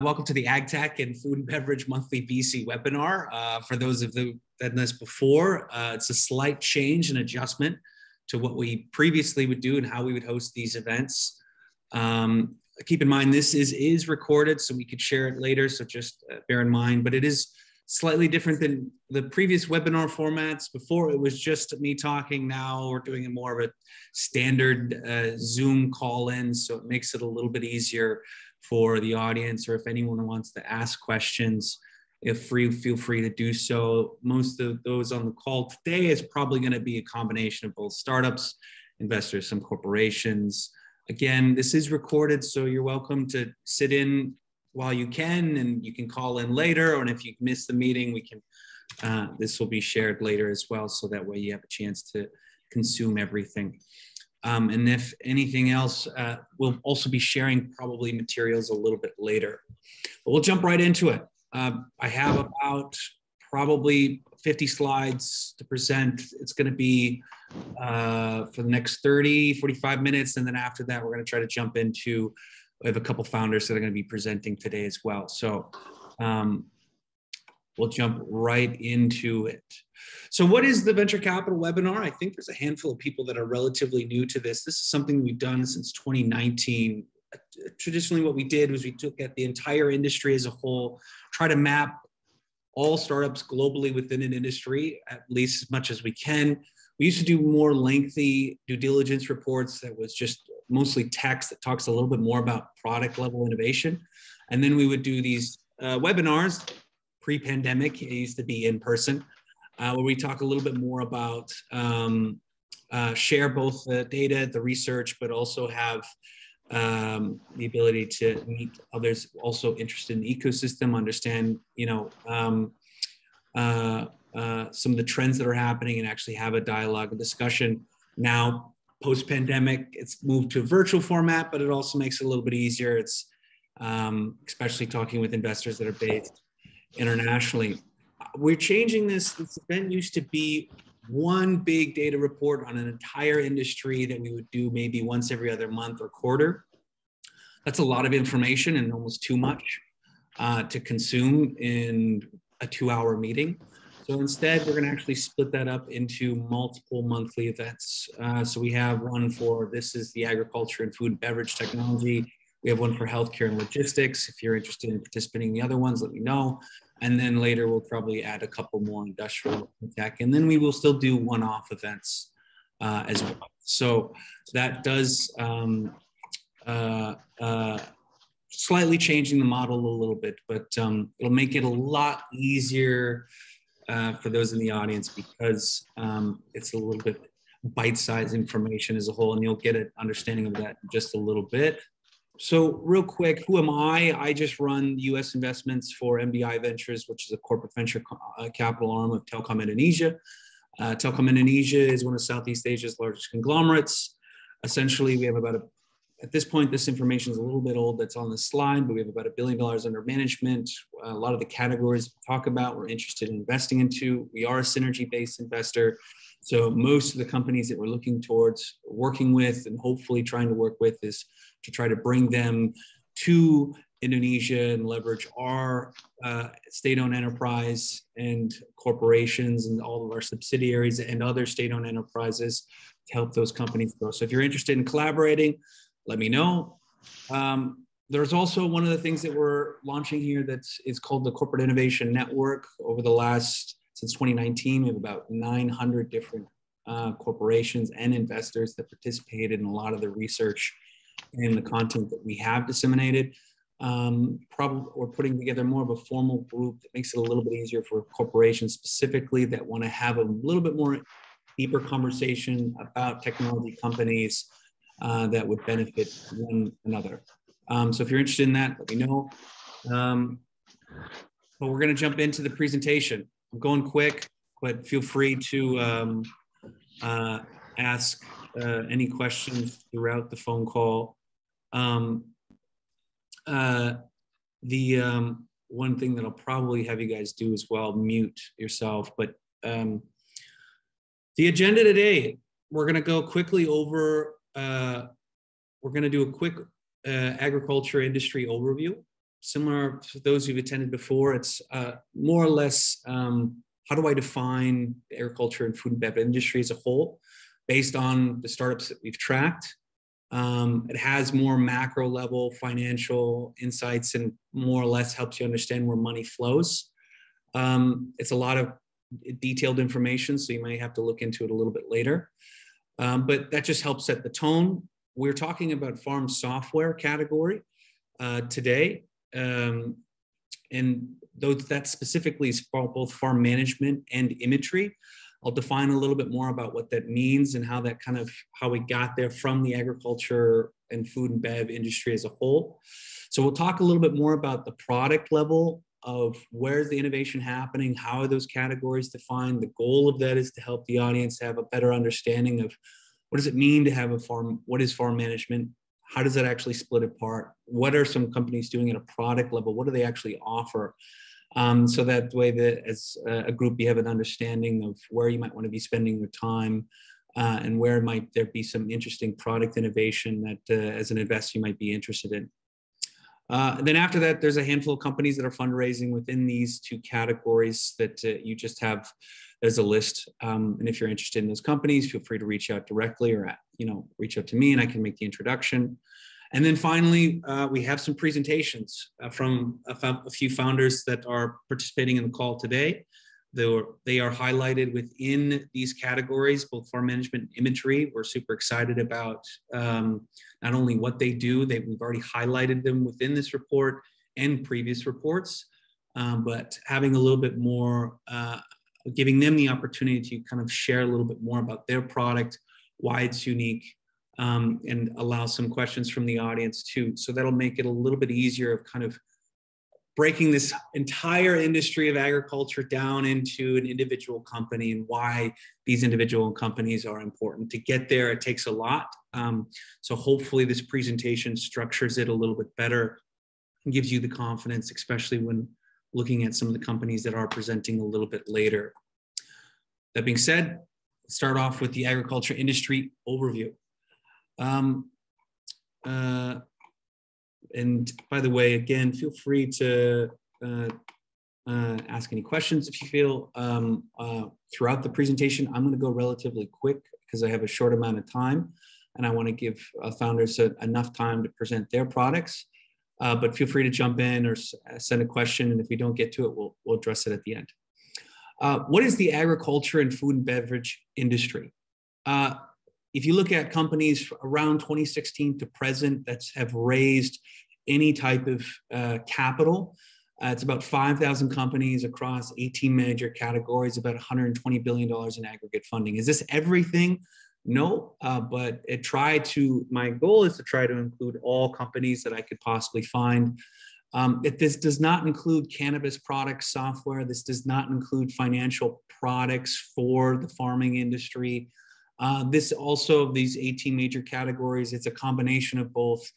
Welcome to the AgTech and Food and Beverage Monthly VC webinar. Uh, for those of you that done this before, uh, it's a slight change and adjustment to what we previously would do and how we would host these events. Um, keep in mind, this is, is recorded, so we could share it later, so just uh, bear in mind, but it is slightly different than the previous webinar formats. Before it was just me talking, now we're doing more of a standard uh, Zoom call in, so it makes it a little bit easier for the audience or if anyone wants to ask questions if free feel free to do so. Most of those on the call today is probably going to be a combination of both startups investors some corporations. Again this is recorded so you're welcome to sit in while you can and you can call in later and if you miss the meeting we can uh, this will be shared later as well so that way you have a chance to consume everything um, and if anything else, uh, we'll also be sharing probably materials a little bit later. But we'll jump right into it. Uh, I have about probably 50 slides to present. It's going to be uh, for the next 30, 45 minutes. And then after that, we're going to try to jump into, we have a couple founders that are going to be presenting today as well. So um, we'll jump right into it. So, what is the venture capital webinar? I think there's a handful of people that are relatively new to this. This is something we've done since 2019. Traditionally, what we did was we took at the entire industry as a whole, try to map all startups globally within an industry, at least as much as we can. We used to do more lengthy due diligence reports that was just mostly text that talks a little bit more about product level innovation. And then we would do these uh, webinars pre pandemic. It used to be in person uh, where we talk a little bit more about um, uh, share both the data, the research, but also have um, the ability to meet others also interested in the ecosystem, understand, you know, um, uh, uh, some of the trends that are happening and actually have a dialogue, a discussion. Now, post-pandemic, it's moved to a virtual format, but it also makes it a little bit easier. It's um, especially talking with investors that are based internationally we're changing this. This event used to be one big data report on an entire industry that we would do maybe once every other month or quarter. That's a lot of information and almost too much uh, to consume in a two hour meeting. So instead, we're going to actually split that up into multiple monthly events. Uh, so we have one for this is the agriculture and food and beverage technology. We have one for healthcare and logistics. If you're interested in participating in the other ones, let me know. And then later we'll probably add a couple more industrial tech. And then we will still do one-off events uh, as well. So that does um, uh, uh, slightly changing the model a little bit, but um, it'll make it a lot easier uh, for those in the audience because um, it's a little bit bite-sized information as a whole, and you'll get an understanding of that in just a little bit. So, real quick, who am I? I just run US investments for MDI Ventures, which is a corporate venture uh, capital arm of Telkom Indonesia. Uh, Telkom Indonesia is one of Southeast Asia's largest conglomerates. Essentially, we have about a, at this point, this information is a little bit old that's on the slide, but we have about a billion dollars under management. A lot of the categories we talk about, we're interested in investing into. We are a synergy based investor. So, most of the companies that we're looking towards working with and hopefully trying to work with is to try to bring them to Indonesia and leverage our uh, state-owned enterprise and corporations and all of our subsidiaries and other state-owned enterprises to help those companies grow. So if you're interested in collaborating, let me know. Um, there's also one of the things that we're launching here that's is called the Corporate Innovation Network. Over the last since 2019, we have about 900 different uh, corporations and investors that participated in a lot of the research and the content that we have disseminated. Um, probably we're putting together more of a formal group that makes it a little bit easier for corporations specifically that want to have a little bit more deeper conversation about technology companies uh, that would benefit one another. Um, so if you're interested in that, let me know. Um, but we're going to jump into the presentation. I'm going quick, but feel free to um, uh, ask uh, any questions throughout the phone call. Um, uh, the um, one thing that I'll probably have you guys do as well, mute yourself. But um, the agenda today, we're going to go quickly over, uh, we're going to do a quick uh, agriculture industry overview. similar to those who've attended before. It's uh, more or less um, how do I define agriculture and food and beverage industry as a whole based on the startups that we've tracked. Um, it has more macro level financial insights and more or less helps you understand where money flows. Um, it's a lot of detailed information, so you may have to look into it a little bit later. Um, but that just helps set the tone. We're talking about farm software category uh, today. Um, and those that specifically is both farm management and imagery. I'll define a little bit more about what that means and how that kind of how we got there from the agriculture and food and bev industry as a whole. So we'll talk a little bit more about the product level of where's the innovation happening, how are those categories defined. The goal of that is to help the audience have a better understanding of what does it mean to have a farm, what is farm management, how does that actually split apart? What are some companies doing at a product level? What do they actually offer? Um, so that way that as a group you have an understanding of where you might want to be spending your time uh, and where might there be some interesting product innovation that uh, as an investor you might be interested in. Uh, then after that, there's a handful of companies that are fundraising within these two categories that uh, you just have as a list. Um, and if you're interested in those companies, feel free to reach out directly or you know reach out to me and I can make the introduction. And then finally, uh, we have some presentations uh, from a, a, few founders that are participating in the call today. They're, they are highlighted within these categories, both farm management and imagery. We're super excited about um, not only what they do, they, we've already highlighted them within this report and previous reports, um, but having a little bit more, uh, giving them the opportunity to kind of share a little bit more about their product, why it's unique, um, and allow some questions from the audience too. So that'll make it a little bit easier of kind of breaking this entire industry of agriculture down into an individual company and why these individual companies are important. To get there, it takes a lot. Um, so hopefully this presentation structures it a little bit better and gives you the confidence, especially when looking at some of the companies that are presenting a little bit later. That being said, start off with the agriculture industry overview. Um, uh, and by the way, again, feel free to uh, uh, ask any questions if you feel um, uh, throughout the presentation. I'm going to go relatively quick because I have a short amount of time and I want to give uh, founders a, enough time to present their products. Uh, but feel free to jump in or send a question. And if we don't get to it, we'll, we'll address it at the end. What is the agriculture and food and beverage industry? If you look at companies around 2016 to present that have raised any type of uh, capital, uh, it's about 5,000 companies across 18 major categories, about $120 billion in aggregate funding. Is this everything? No, uh, but it tried to, my goal is to try to include all companies that I could possibly find. Um, it, this does not include cannabis products software. This does not include financial products for the farming industry. Uh, this also, these 18 major categories, it's a combination of both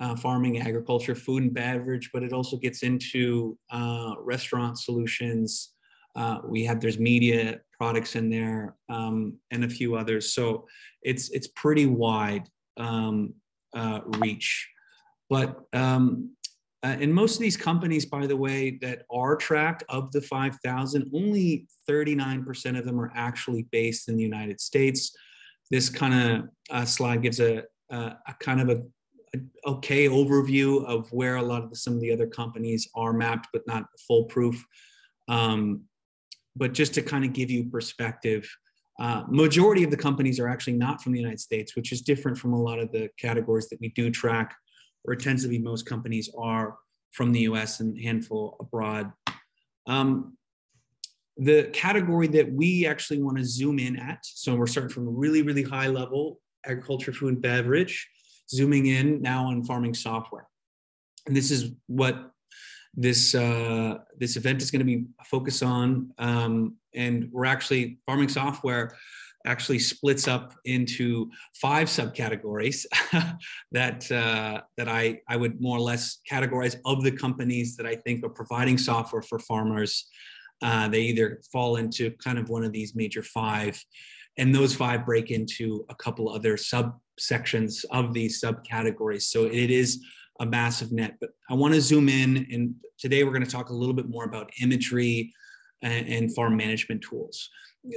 uh, farming, agriculture, food and beverage, but it also gets into uh, restaurant solutions. Uh, we have, there's media products in there um, and a few others. So it's, it's pretty wide um, uh, reach. But um, uh, most of these companies, by the way, that are tracked of the 5,000, only 39% of them are actually based in the United States this kind of uh, slide gives a, a, kind of a, a, okay overview of where a lot of the, some of the other companies are mapped, but not foolproof. Um, but just to kind of give you perspective, uh, majority of the companies are actually not from the United States, which is different from a lot of the categories that we do track, where it tends to be most companies are from the US and handful abroad. Um, the category that we actually want to zoom in at, so we're starting from a really, really high level, agriculture, food, and beverage, zooming in now on farming software. And this is what this uh, this event is going to be focused on. Um, and we're actually farming software actually splits up into five subcategories that uh, that I I would more or less categorize of the companies that I think are providing software for farmers uh, they either fall into kind of one of these major five, and those five break into a couple other subsections of these subcategories. So it is a massive net. But I want to zoom in, and today we're going to talk a little bit more about imagery and, and farm management tools.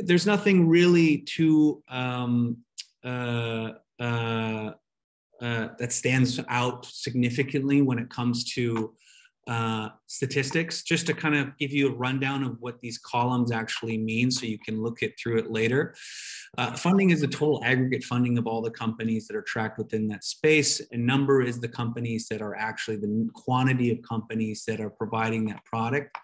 There's nothing really too um, uh, uh, uh, that stands out significantly when it comes to uh, statistics, just to kind of give you a rundown of what these columns actually mean so you can look it through it later. Uh, funding is the total aggregate funding of all the companies that are tracked within that space. And number is the companies that are actually the quantity of companies that are providing that product.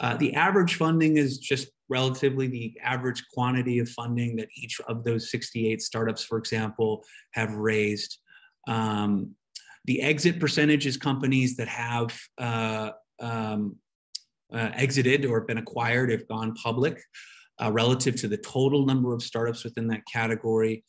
Uh, the average funding is just relatively the average quantity of funding that each of those 68 startups, for example, have raised. Um, the exit percentage is companies that have uh, um, uh, exited or been acquired, have gone public, uh, relative to the total number of startups within that category.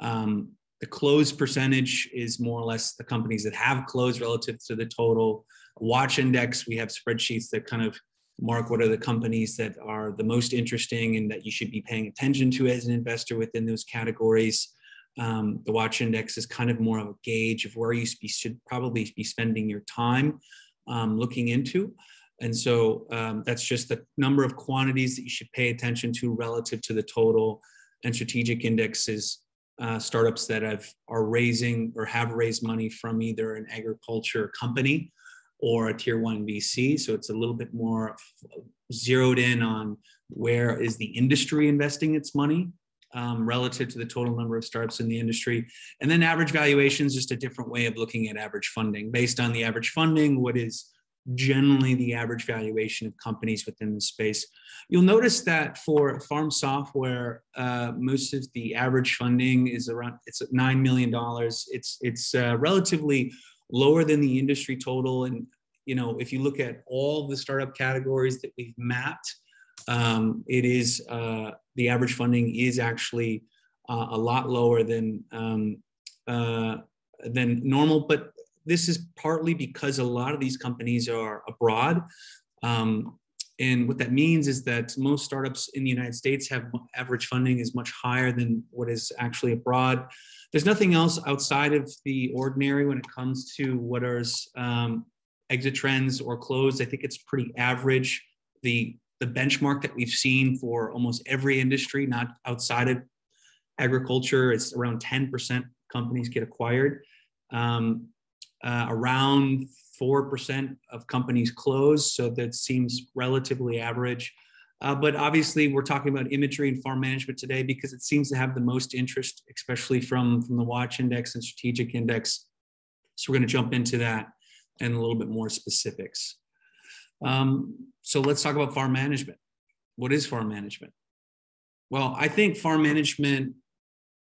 Um, the close percentage is more or less the companies that have closed relative to the total. Watch index, we have spreadsheets that kind of mark what are the companies that are the most interesting and that you should be paying attention to as an investor within those categories. Um, the watch index is kind of more of a gauge of where you should probably be spending your time um, looking into. And so um, that's just the number of quantities that you should pay attention to relative to the total. And strategic indexes, uh, startups that have are raising or have raised money from either an agriculture company or a tier one VC. So it's a little bit more zeroed in on where is the industry investing its money um, relative to the total number of startups in the industry. And then average valuation is just a different way of looking at average funding. Based on the average funding, what is generally the average valuation of companies within the space. You'll notice that for farm software, uh, most of the average funding is around it's nine million dollars. It's it's uh, relatively lower than the industry total. And you know, if you look at all the startup categories that we've mapped, um, it is uh, the average funding is actually uh, a lot lower than um, uh, than normal. But this is partly because a lot of these companies are abroad. Um, and what that means is that most startups in the United States have average funding is much higher than what is actually abroad. There's nothing else outside of the ordinary when it comes to what are um, exit trends or closed. I think it's pretty average. The the benchmark that we've seen for almost every industry, not outside of agriculture, it's around 10% companies get acquired. Um, uh, around 4% of companies close, so that seems relatively average. Uh, but obviously, we're talking about imagery and farm management today because it seems to have the most interest, especially from, from the Watch Index and Strategic Index. So we're going to jump into that and a little bit more specifics. Um, so let's talk about farm management. What is farm management? Well, I think farm management,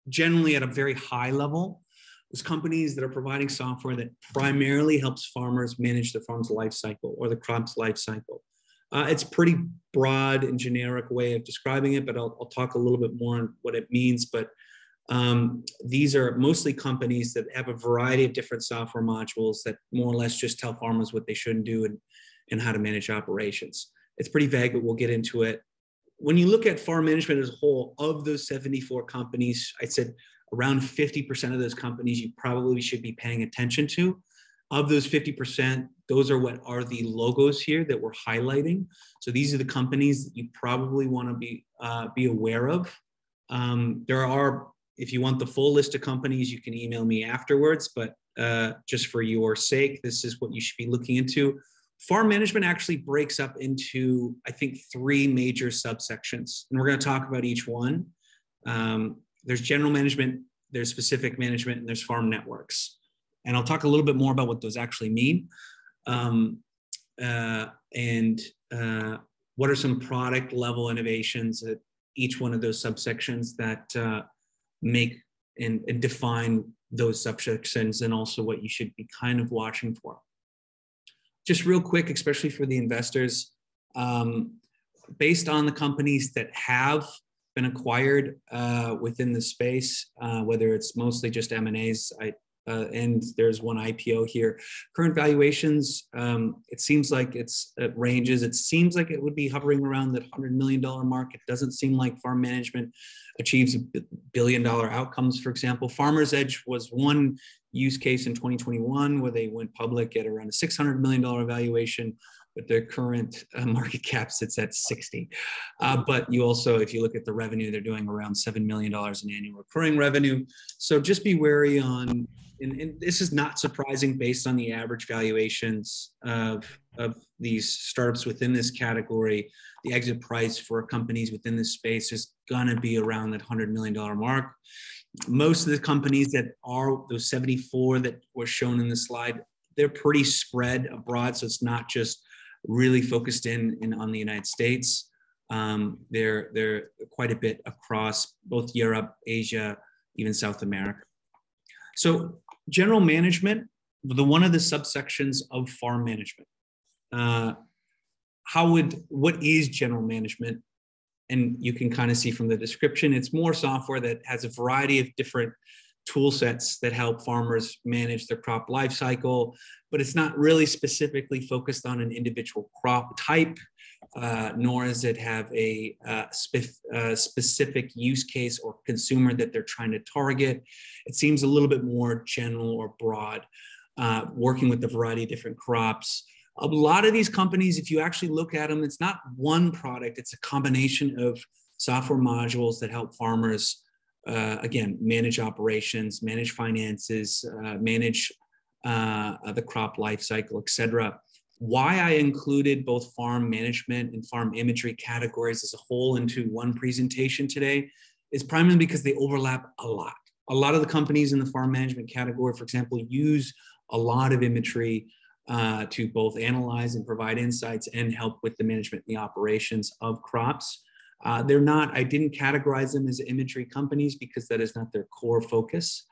generally at a very high level, is companies that are providing software that primarily helps farmers manage the farm's life cycle or the crop's life cycle. Uh, it's pretty broad and generic way of describing it, but I'll, I'll talk a little bit more on what it means. But um, these are mostly companies that have a variety of different software modules that more or less just tell farmers what they shouldn't do and and how to manage operations. It's pretty vague, but we'll get into it. When you look at farm management as a whole, of those 74 companies, I said around 50% of those companies you probably should be paying attention to. Of those 50%, those are what are the logos here that we're highlighting. So these are the companies that you probably want to be uh, be aware of. Um, there are, if you want the full list of companies, you can email me afterwards. But uh, just for your sake, this is what you should be looking into. Farm management actually breaks up into, I think, three major subsections, and we're going to talk about each one. Um, there's general management, there's specific management, and there's farm networks. And I'll talk a little bit more about what those actually mean. Um, uh, and uh, what are some product level innovations at each one of those subsections that uh, make and, and, define those subsections and also what you should be kind of watching for just real quick, especially for the investors, um, based on the companies that have been acquired uh, within the space, uh, whether it's mostly just M and A's, I uh, and there's one IPO here. Current valuations, um, it seems like it's at ranges. It seems like it would be hovering around that $100 million mark. It doesn't seem like farm management achieves billion dollar outcomes, for example. Farmer's Edge was one use case in 2021 where they went public at around a $600 million valuation but their current uh, market cap sits at 60. Uh, but you also, if you look at the revenue, they're doing around $7 million in annual recurring revenue. So just be wary on, and, and this is not surprising based on the average valuations of, of these startups within this category. The exit price for companies within this space is gonna be around that $100 million mark. Most of the companies that are those 74 that were shown in the slide, they're pretty spread abroad. So it's not just really focused in, in on the United States. Um, they're, they're quite a bit across both Europe, Asia, even South America. So general management, the one of the subsections of farm management. Uh, how would, what is general management? And you can kind of see from the description, it's more software that has a variety of different tool sets that help farmers manage their crop life cycle, but it's not really specifically focused on an individual crop type, uh, nor does it have a uh, spe- uh, specific use case or consumer that they're trying to target. It seems a little bit more general or broad, uh, working with a variety of different crops. A lot of these companies, if you actually look at them, it's not one product, it's a combination of software modules that help farmers uh, again, manage operations, manage finances, uh, manage uh, the crop life cycle, et cetera. Why I included both farm management and farm imagery categories as a whole into one presentation today is primarily because they overlap a lot. A lot of the companies in the farm management category, for example, use a lot of imagery uh, to both analyze and provide insights and help with the management and the operations of crops. Uh, they're not, I didn't categorize them as imagery companies because that is not their core focus.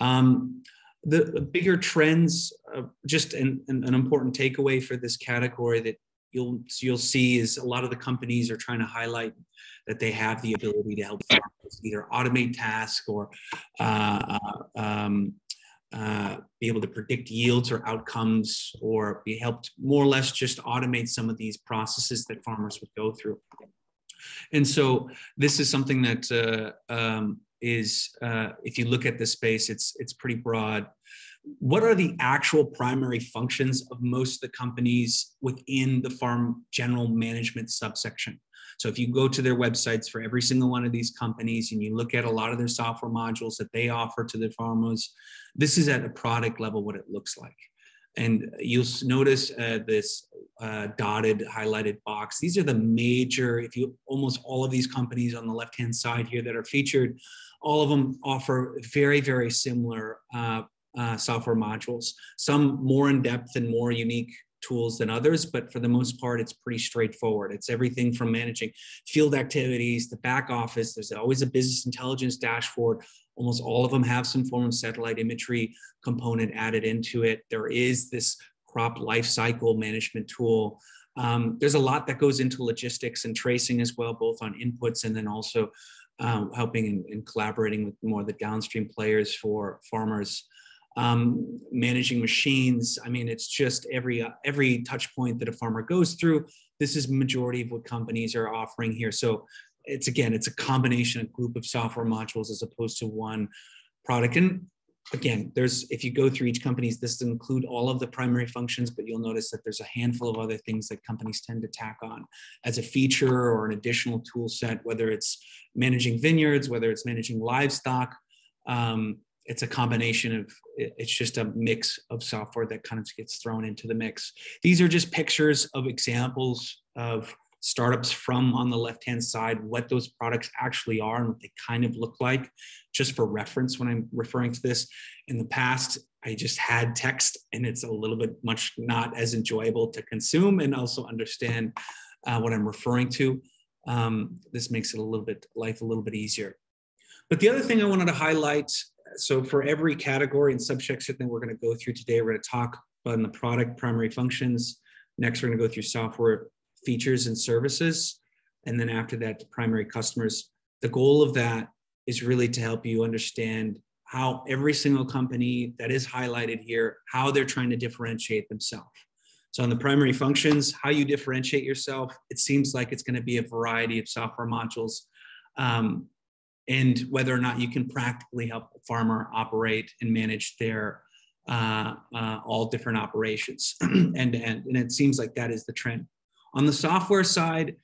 Um, the, bigger trends, uh, just an, an, an, important takeaway for this category that you'll, you'll see is a lot of the companies are trying to highlight that they have the ability to help farmers either automate tasks or uh, uh um, uh, be able to predict yields or outcomes or be helped more or less just automate some of these processes that farmers would go through. And so this is something that uh, um, is, uh, if you look at this space, it's it's pretty broad. What are the actual primary functions of most of the companies within the farm general management subsection? So if you go to their websites for every single one of these companies and you look at a lot of their software modules that they offer to the farmers, this is at a product level what it looks like. And you'll notice uh, this uh, dotted highlighted box. These are the major, if you almost all of these companies on the left hand side here that are featured, all of them offer very, very similar uh, uh, software modules, some more in depth and more unique tools than others, but for the most part, it's pretty straightforward. It's everything from managing field activities, the back office, there's always a business intelligence dashboard, Almost all of them have some form of satellite imagery component added into it. There is this crop life cycle management tool. Um, there's a lot that goes into logistics and tracing as well, both on inputs and then also um, helping and, collaborating with more of the downstream players for farmers. Um, managing machines. I mean, it's just every uh, every touch point that a farmer goes through. This is majority of what companies are offering here. So it's again, it's a combination, a group of software modules as opposed to one product. And again, there's if you go through each company's, this include all of the primary functions, but you'll notice that there's a handful of other things that companies tend to tack on as a feature or an additional tool set, whether it's managing vineyards, whether it's managing livestock. Um, it's a combination of it's just a mix of software that kind of gets thrown into the mix. These are just pictures of examples of startups from on the left hand side, what those products actually are and what they kind of look like, just for reference when I'm referring to this. In the past, I just had text and it's a little bit much not as enjoyable to consume and also understand uh, what I'm referring to. Um, this makes it a little bit life a little bit easier. But the other thing I wanted to highlight, so for every category and subsection that we're going to go through today, we're going to talk about the product primary functions. Next, we're going to go through software features and services. And then after that, primary customers. The goal of that is really to help you understand how every single company that is highlighted here, how they're trying to differentiate themselves. So on the primary functions, how you differentiate yourself, it seems like it's going to be a variety of software modules. Um, and whether or not you can practically help a farmer operate and manage their uh, uh, all different operations end to end. And it seems like that is the trend. On the software side,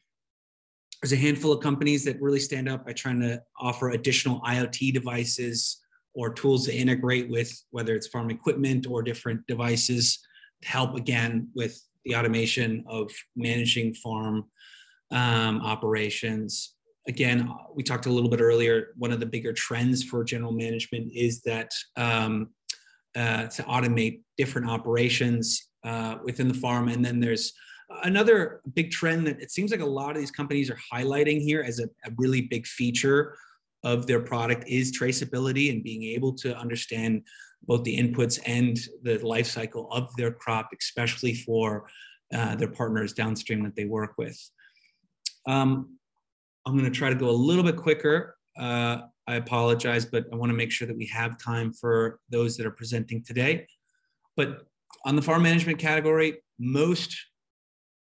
there's a handful of companies that really stand out by trying to offer additional IoT devices or tools to integrate with whether it's farm equipment or different devices to help again with the automation of managing farm um, operations. Again, we talked a little bit earlier. One of the bigger trends for general management is that um, uh, to automate different operations uh, within the farm. And then there's another big trend that it seems like a lot of these companies are highlighting here as a, a really big feature of their product is traceability and being able to understand both the inputs and the life cycle of their crop, especially for uh, their partners downstream that they work with. Um, I'm going to try to go a little bit quicker. Uh, I apologize, but I want to make sure that we have time for those that are presenting today. But on the farm management category, most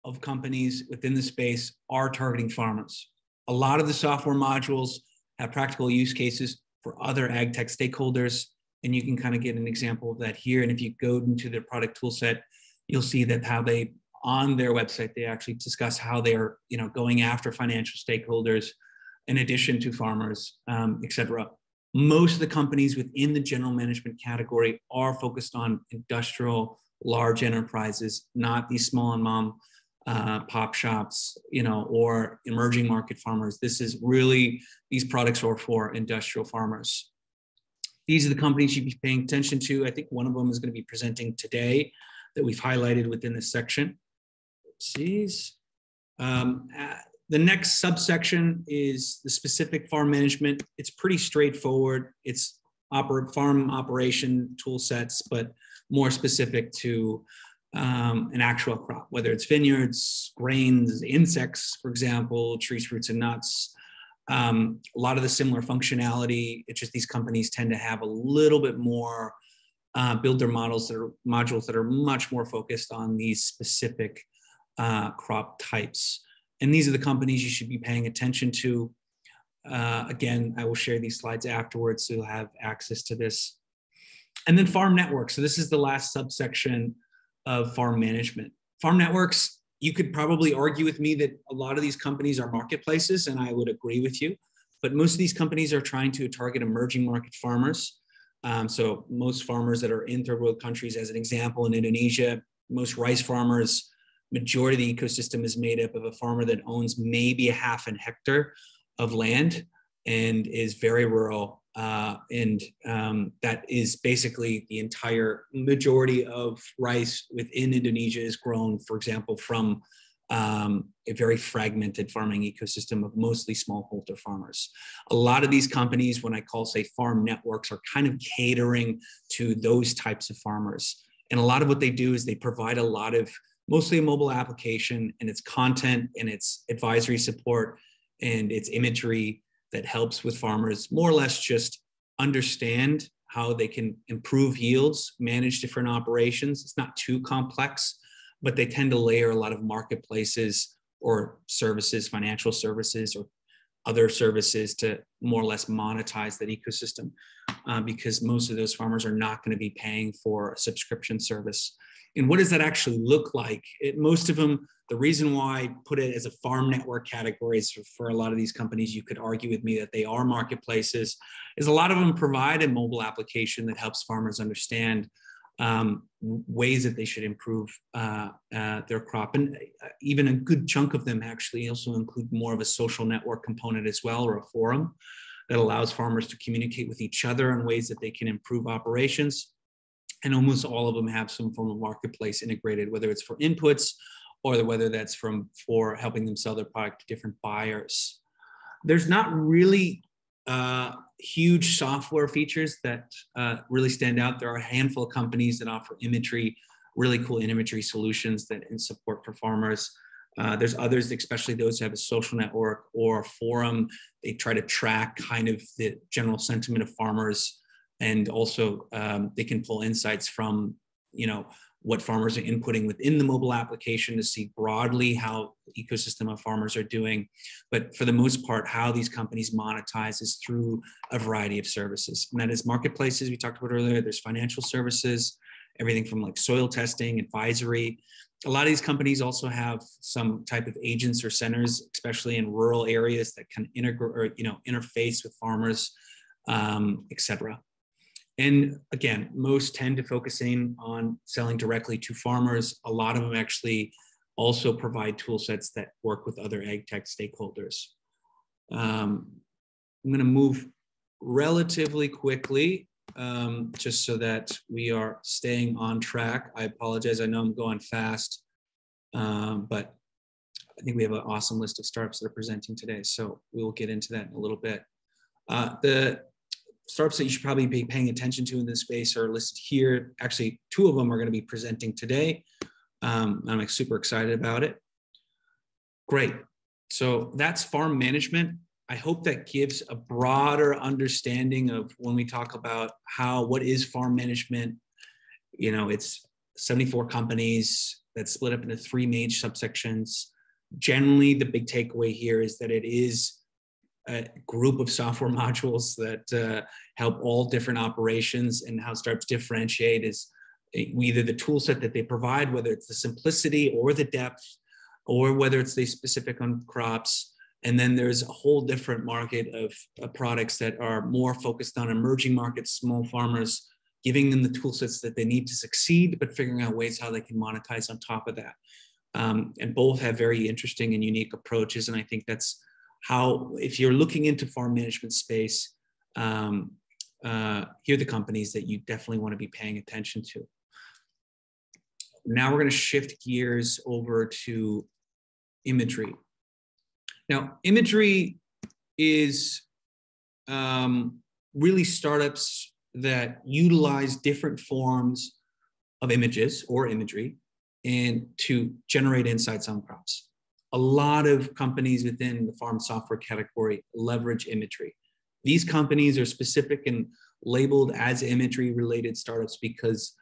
of companies within the space are targeting farmers. A lot of the software modules have practical use cases for other ag tech stakeholders. And you can kind of get an example of that here. And if you go into their product toolset, you'll see that how they on their website they actually discuss how they are you know going after financial stakeholders in addition to farmers um, etc most of the companies within the general management category are focused on industrial large enterprises not these small and mom uh, pop shops, you know, or emerging market farmers. This is really, these products are for industrial farmers. These are the companies you'd be paying attention to. I think one of them is going to be presenting today that we've highlighted within this section. Oopsies. Um, uh, the next subsection is the specific farm management. It's pretty straightforward. It's oper farm operation tool sets, but more specific to um, an actual crop, whether it's vineyards, grains, insects, for example, trees, fruits, and nuts. Um, a lot of the similar functionality. It's just these companies tend to have a little bit more uh, build their models that are modules that are much more focused on these specific uh, crop types. And these are the companies you should be paying attention to. Uh, again, I will share these slides afterwards, so you'll have access to this. And then farm networks. So this is the last subsection of farm management. Farm networks, you could probably argue with me that a lot of these companies are marketplaces, and I would agree with you. But most of these companies are trying to target emerging market farmers. Um, so most farmers that are in third world countries, as an example, in Indonesia, most rice farmers, majority of the ecosystem is made up of a farmer that owns maybe a half an hectare of land and is very rural uh, and um, that is basically the entire majority of rice within Indonesia is grown, for example, from um, a very fragmented farming ecosystem of mostly smallholder farmers. A lot of these companies, when I call say farm networks, are kind of catering to those types of farmers. And a lot of what they do is they provide a lot of mostly a mobile application and its content and its advisory support and its imagery that helps with farmers more or less just understand how they can improve yields, manage different operations. It's not too complex, but they tend to layer a lot of marketplaces or services, financial services, or other services to more or less monetize that ecosystem uh, because most of those farmers are not going to be paying for a subscription service. And what does that actually look like? It, most of them the reason why I put it as a farm network category is for, for, a lot of these companies, you could argue with me that they are marketplaces, is a lot of them provide a mobile application that helps farmers understand um, ways that they should improve uh, uh, their crop. And uh, even a good chunk of them actually also include more of a social network component as well, or a forum that allows farmers to communicate with each other in ways that they can improve operations. And almost all of them have some form of marketplace integrated, whether it's for inputs or whether that's from for helping them sell their product to different buyers. There's not really uh, huge software features that uh, really stand out. There are a handful of companies that offer imagery, really cool imagery solutions that support for farmers. Uh, there's others, especially those who have a social network or a forum. They try to track kind of the general sentiment of farmers and also um, they can pull insights from you know what farmers are inputting within the mobile application to see broadly how the ecosystem of farmers are doing. But for the most part, how these companies monetize is through a variety of services. And that is marketplaces we talked about earlier. There's financial services, everything from like soil testing, advisory. A lot of these companies also have some type of agents or centers, especially in rural areas that can integrate or you know interface with farmers, um, et cetera. And again, most tend to focusing on selling directly to farmers. A lot of them actually also provide tool sets that work with other ag tech stakeholders. Um, I'm going to move relatively quickly um, just so that we are staying on track. I apologize. I know I'm going fast, um, but I think we have an awesome list of startups that are presenting today. So we will get into that in a little bit. Uh, the startups that you should probably be paying attention to in this space are listed here. Actually, two of them are going to be presenting today. Um, I'm super excited about it. Great. So that's farm management. I hope that gives a broader understanding of when we talk about how what is farm management. You know, it's 74 companies that split up into three major subsections. Generally, the big takeaway here is that it is a group of software modules that uh, help all different operations and how startups differentiate is either the tool set that they provide, whether it's the simplicity or the depth, or whether it's the specific on crops. And then there's a whole different market of, of products that are more focused on emerging markets, small farmers, giving them the tool sets that they need to succeed, but figuring out ways how they can monetize on top of that. Um, and both have very interesting and unique approaches. And I think that's how, if you're looking into farm management space, um, uh, here are the companies that you definitely want to be paying attention to. Now we're going to shift gears over to imagery. Now, imagery is um, really startups that utilize different forms of images or imagery and to generate insights on crops a lot of companies within the farm software category leverage imagery. These companies are specific and labeled as imagery related startups because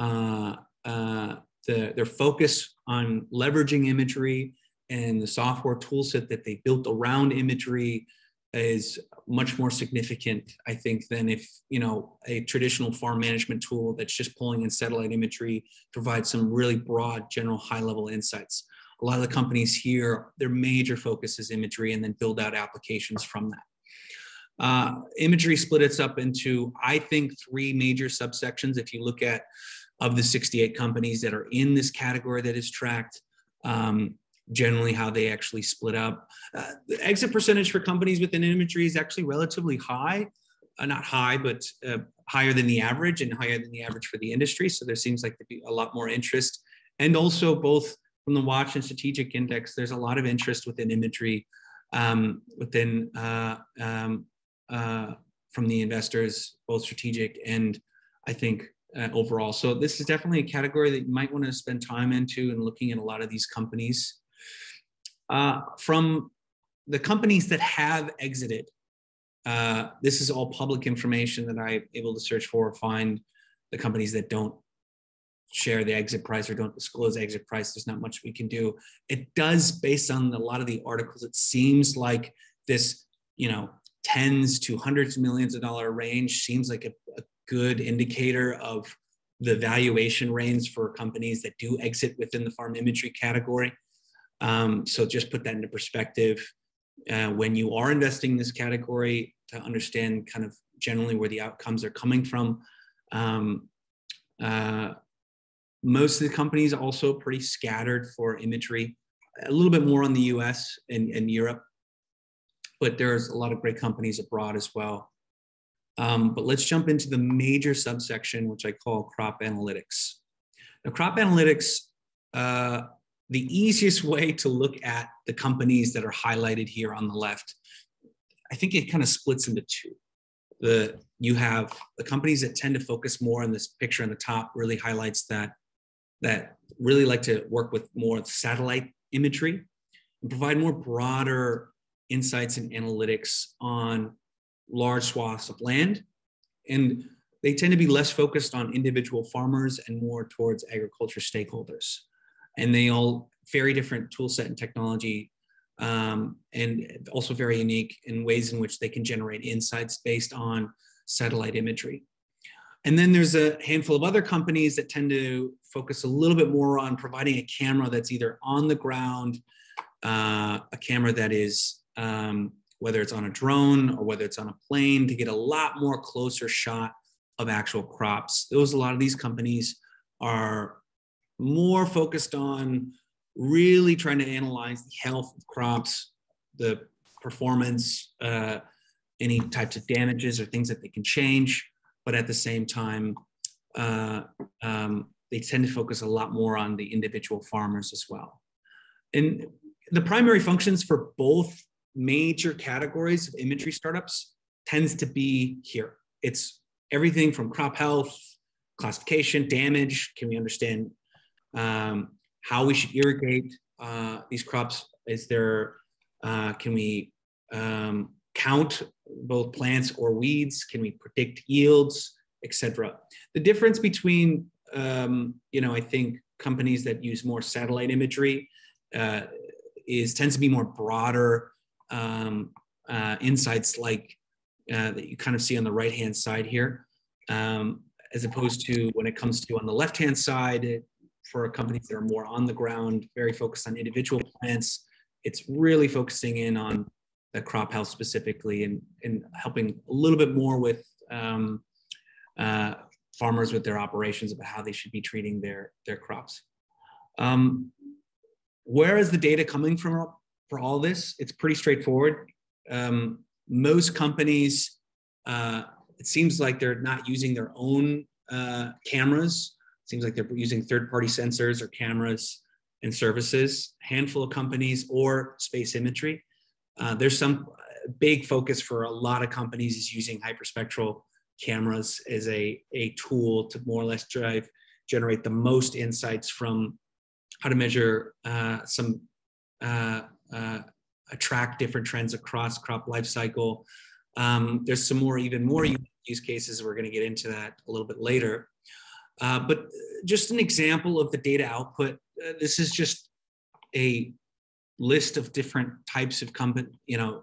uh, uh, the, their focus on leveraging imagery and the software toolset that they built around imagery is much more significant, I think, than if you know a traditional farm management tool that's just pulling in satellite imagery provides some really broad, general, high-level insights a lot of the companies here, their major focus is imagery and then build out applications from that. Uh, imagery split us up into, I think, three major subsections. If you look at of the 68 companies that are in this category that is tracked, um, generally how they actually split up. Uh, the exit percentage for companies within imagery is actually relatively high, uh, not high, but uh, higher than the average and higher than the average for the industry. So there seems like to be a lot more interest. And also both from the Watch and Strategic Index, there's a lot of interest within imagery, um, within uh, um, uh, from the investors, both strategic and I think uh, overall. So this is definitely a category that you might want to spend time into and looking at a lot of these companies. Uh, from the companies that have exited, uh, this is all public information that I'm able to search for or find. The companies that don't share the exit price or don't disclose exit price. There's not much we can do. It does, based on a lot of the articles, it seems like this, you know, tens to hundreds of millions of dollar range seems like a, a good indicator of the valuation range for companies that do exit within the farm imagery category. Um, so just put that into perspective uh, when you are investing in this category to understand kind of generally where the outcomes are coming from. Um, uh, most of the companies also pretty scattered for imagery, a little bit more on the US and, and Europe, but there's a lot of great companies abroad as well. Um, but let's jump into the major subsection, which I call crop analytics. Now, crop analytics, uh, the easiest way to look at the companies that are highlighted here on the left, I think it kind of splits into two. The you have the companies that tend to focus more on this picture on the top really highlights that that really like to work with more satellite imagery and provide more broader insights and analytics on large swaths of land. And they tend to be less focused on individual farmers and more towards agriculture stakeholders. And they all very different tool set and technology um, and also very unique in ways in which they can generate insights based on satellite imagery. And then there's a handful of other companies that tend to focus a little bit more on providing a camera that's either on the ground, uh, a camera that is, um, whether it's on a drone or whether it's on a plane, to get a lot more closer shot of actual crops. Those, a lot of these companies are more focused on really trying to analyze the health of crops, the performance, uh, any types of damages or things that they can change. But at the same time, uh, um, they tend to focus a lot more on the individual farmers as well. And the primary functions for both major categories of imagery startups tends to be here. It's everything from crop health, classification, damage. Can we understand um, how we should irrigate uh, these crops. Is there, uh, can we um, count both plants or weeds? Can we predict yields, etc.? The difference between, um, you know, I think companies that use more satellite imagery uh, is tends to be more broader um, uh, insights like uh, that you kind of see on the right hand side here. Um, as opposed to when it comes to on the left hand side, for companies that are more on the ground, very focused on individual plants. It's really focusing in on the crop health specifically and, and helping a little bit more with um, uh, farmers with their operations about how they should be treating their, their crops. Um, where is the data coming from for all this? It's pretty straightforward. Um, most companies, uh, it seems like they're not using their own uh, cameras Seems like they're using third-party sensors or cameras and services. Handful of companies or space imagery. Uh, there's some big focus for a lot of companies is using hyperspectral cameras as a, a tool to more or less drive generate the most insights from how to measure uh, some uh, uh, attract different trends across crop life cycle. Um, there's some more, even more use cases. We're going to get into that a little bit later. Uh, but just an example of the data output. Uh, this is just a list of different types of company, you know,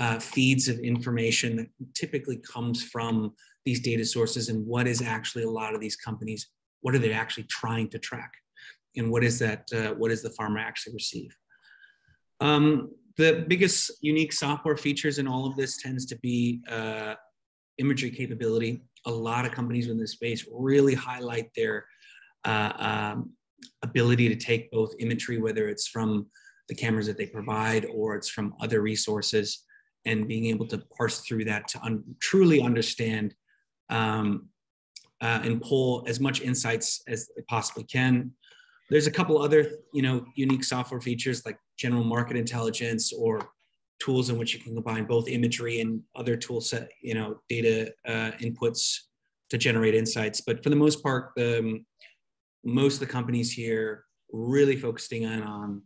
uh, feeds of information that typically comes from these data sources and what is actually a lot of these companies, what are they actually trying to track? And what is that, uh, what does the farmer actually receive? Um, the biggest unique software features in all of this tends to be uh, imagery capability a lot of companies in this space really highlight their uh, um, ability to take both imagery, whether it's from the cameras that they provide or it's from other resources, and being able to parse through that to un- truly understand um, uh, and pull as much insights as it possibly can. There's a couple other, you know, unique software features like general market intelligence or tools in which you can combine both imagery and other tool set, you know, data uh, inputs to generate insights. But for the most part, um, most of the companies here really focusing on, on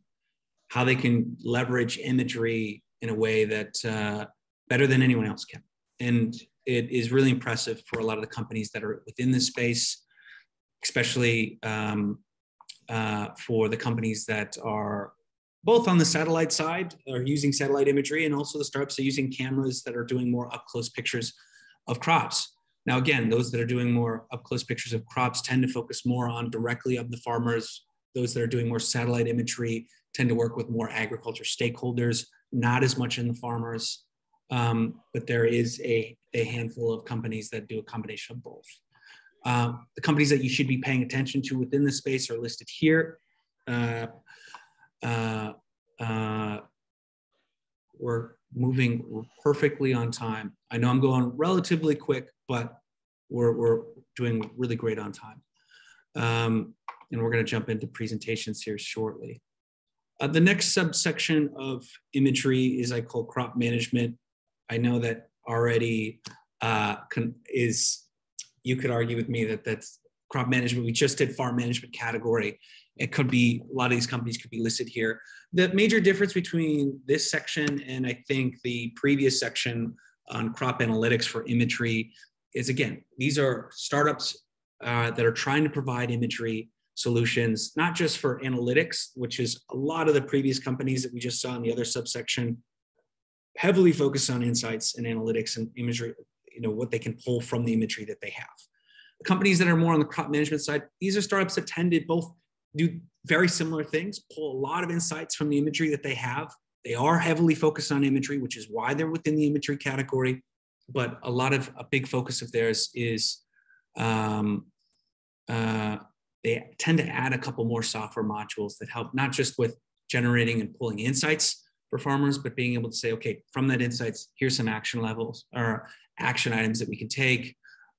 how they can leverage imagery in a way that uh, better than anyone else can. And it is really impressive for a lot of the companies that are within this space, especially um, uh, for the companies that are both on the satellite side are using satellite imagery and also the startups are using cameras that are doing more up close pictures of crops. Now, again, those that are doing more up close pictures of crops tend to focus more on directly of the farmers. Those that are doing more satellite imagery tend to work with more agriculture stakeholders, not as much in the farmers. Um, but there is a, a handful of companies that do a combination of both. Um, the companies that you should be paying attention to within the space are listed here. Uh, uh, uh, we're moving perfectly on time. I know I'm going relatively quick, but we're, we're doing really great on time. Um, and we're going to jump into presentations here shortly. Uh, the next subsection of imagery is I call crop management. I know that already uh, is, you could argue with me that that's crop management. We just did farm management category it could be a lot of these companies could be listed here. The major difference between this section and I think the previous section on crop analytics for imagery is again, these are startups uh, that are trying to provide imagery solutions, not just for analytics, which is a lot of the previous companies that we just saw in the other subsection, heavily focused on insights and analytics and imagery, you know, what they can pull from the imagery that they have. Companies that are more on the crop management side, these are startups that tend to both do very similar things, pull a lot of insights from the imagery that they have. They are heavily focused on imagery, which is why they're within the imagery category. But a lot of a big focus of theirs is um, uh, they tend to add a couple more software modules that help not just with generating and pulling insights for farmers, but being able to say, okay, from that insights, here's some action levels or action items that we can take,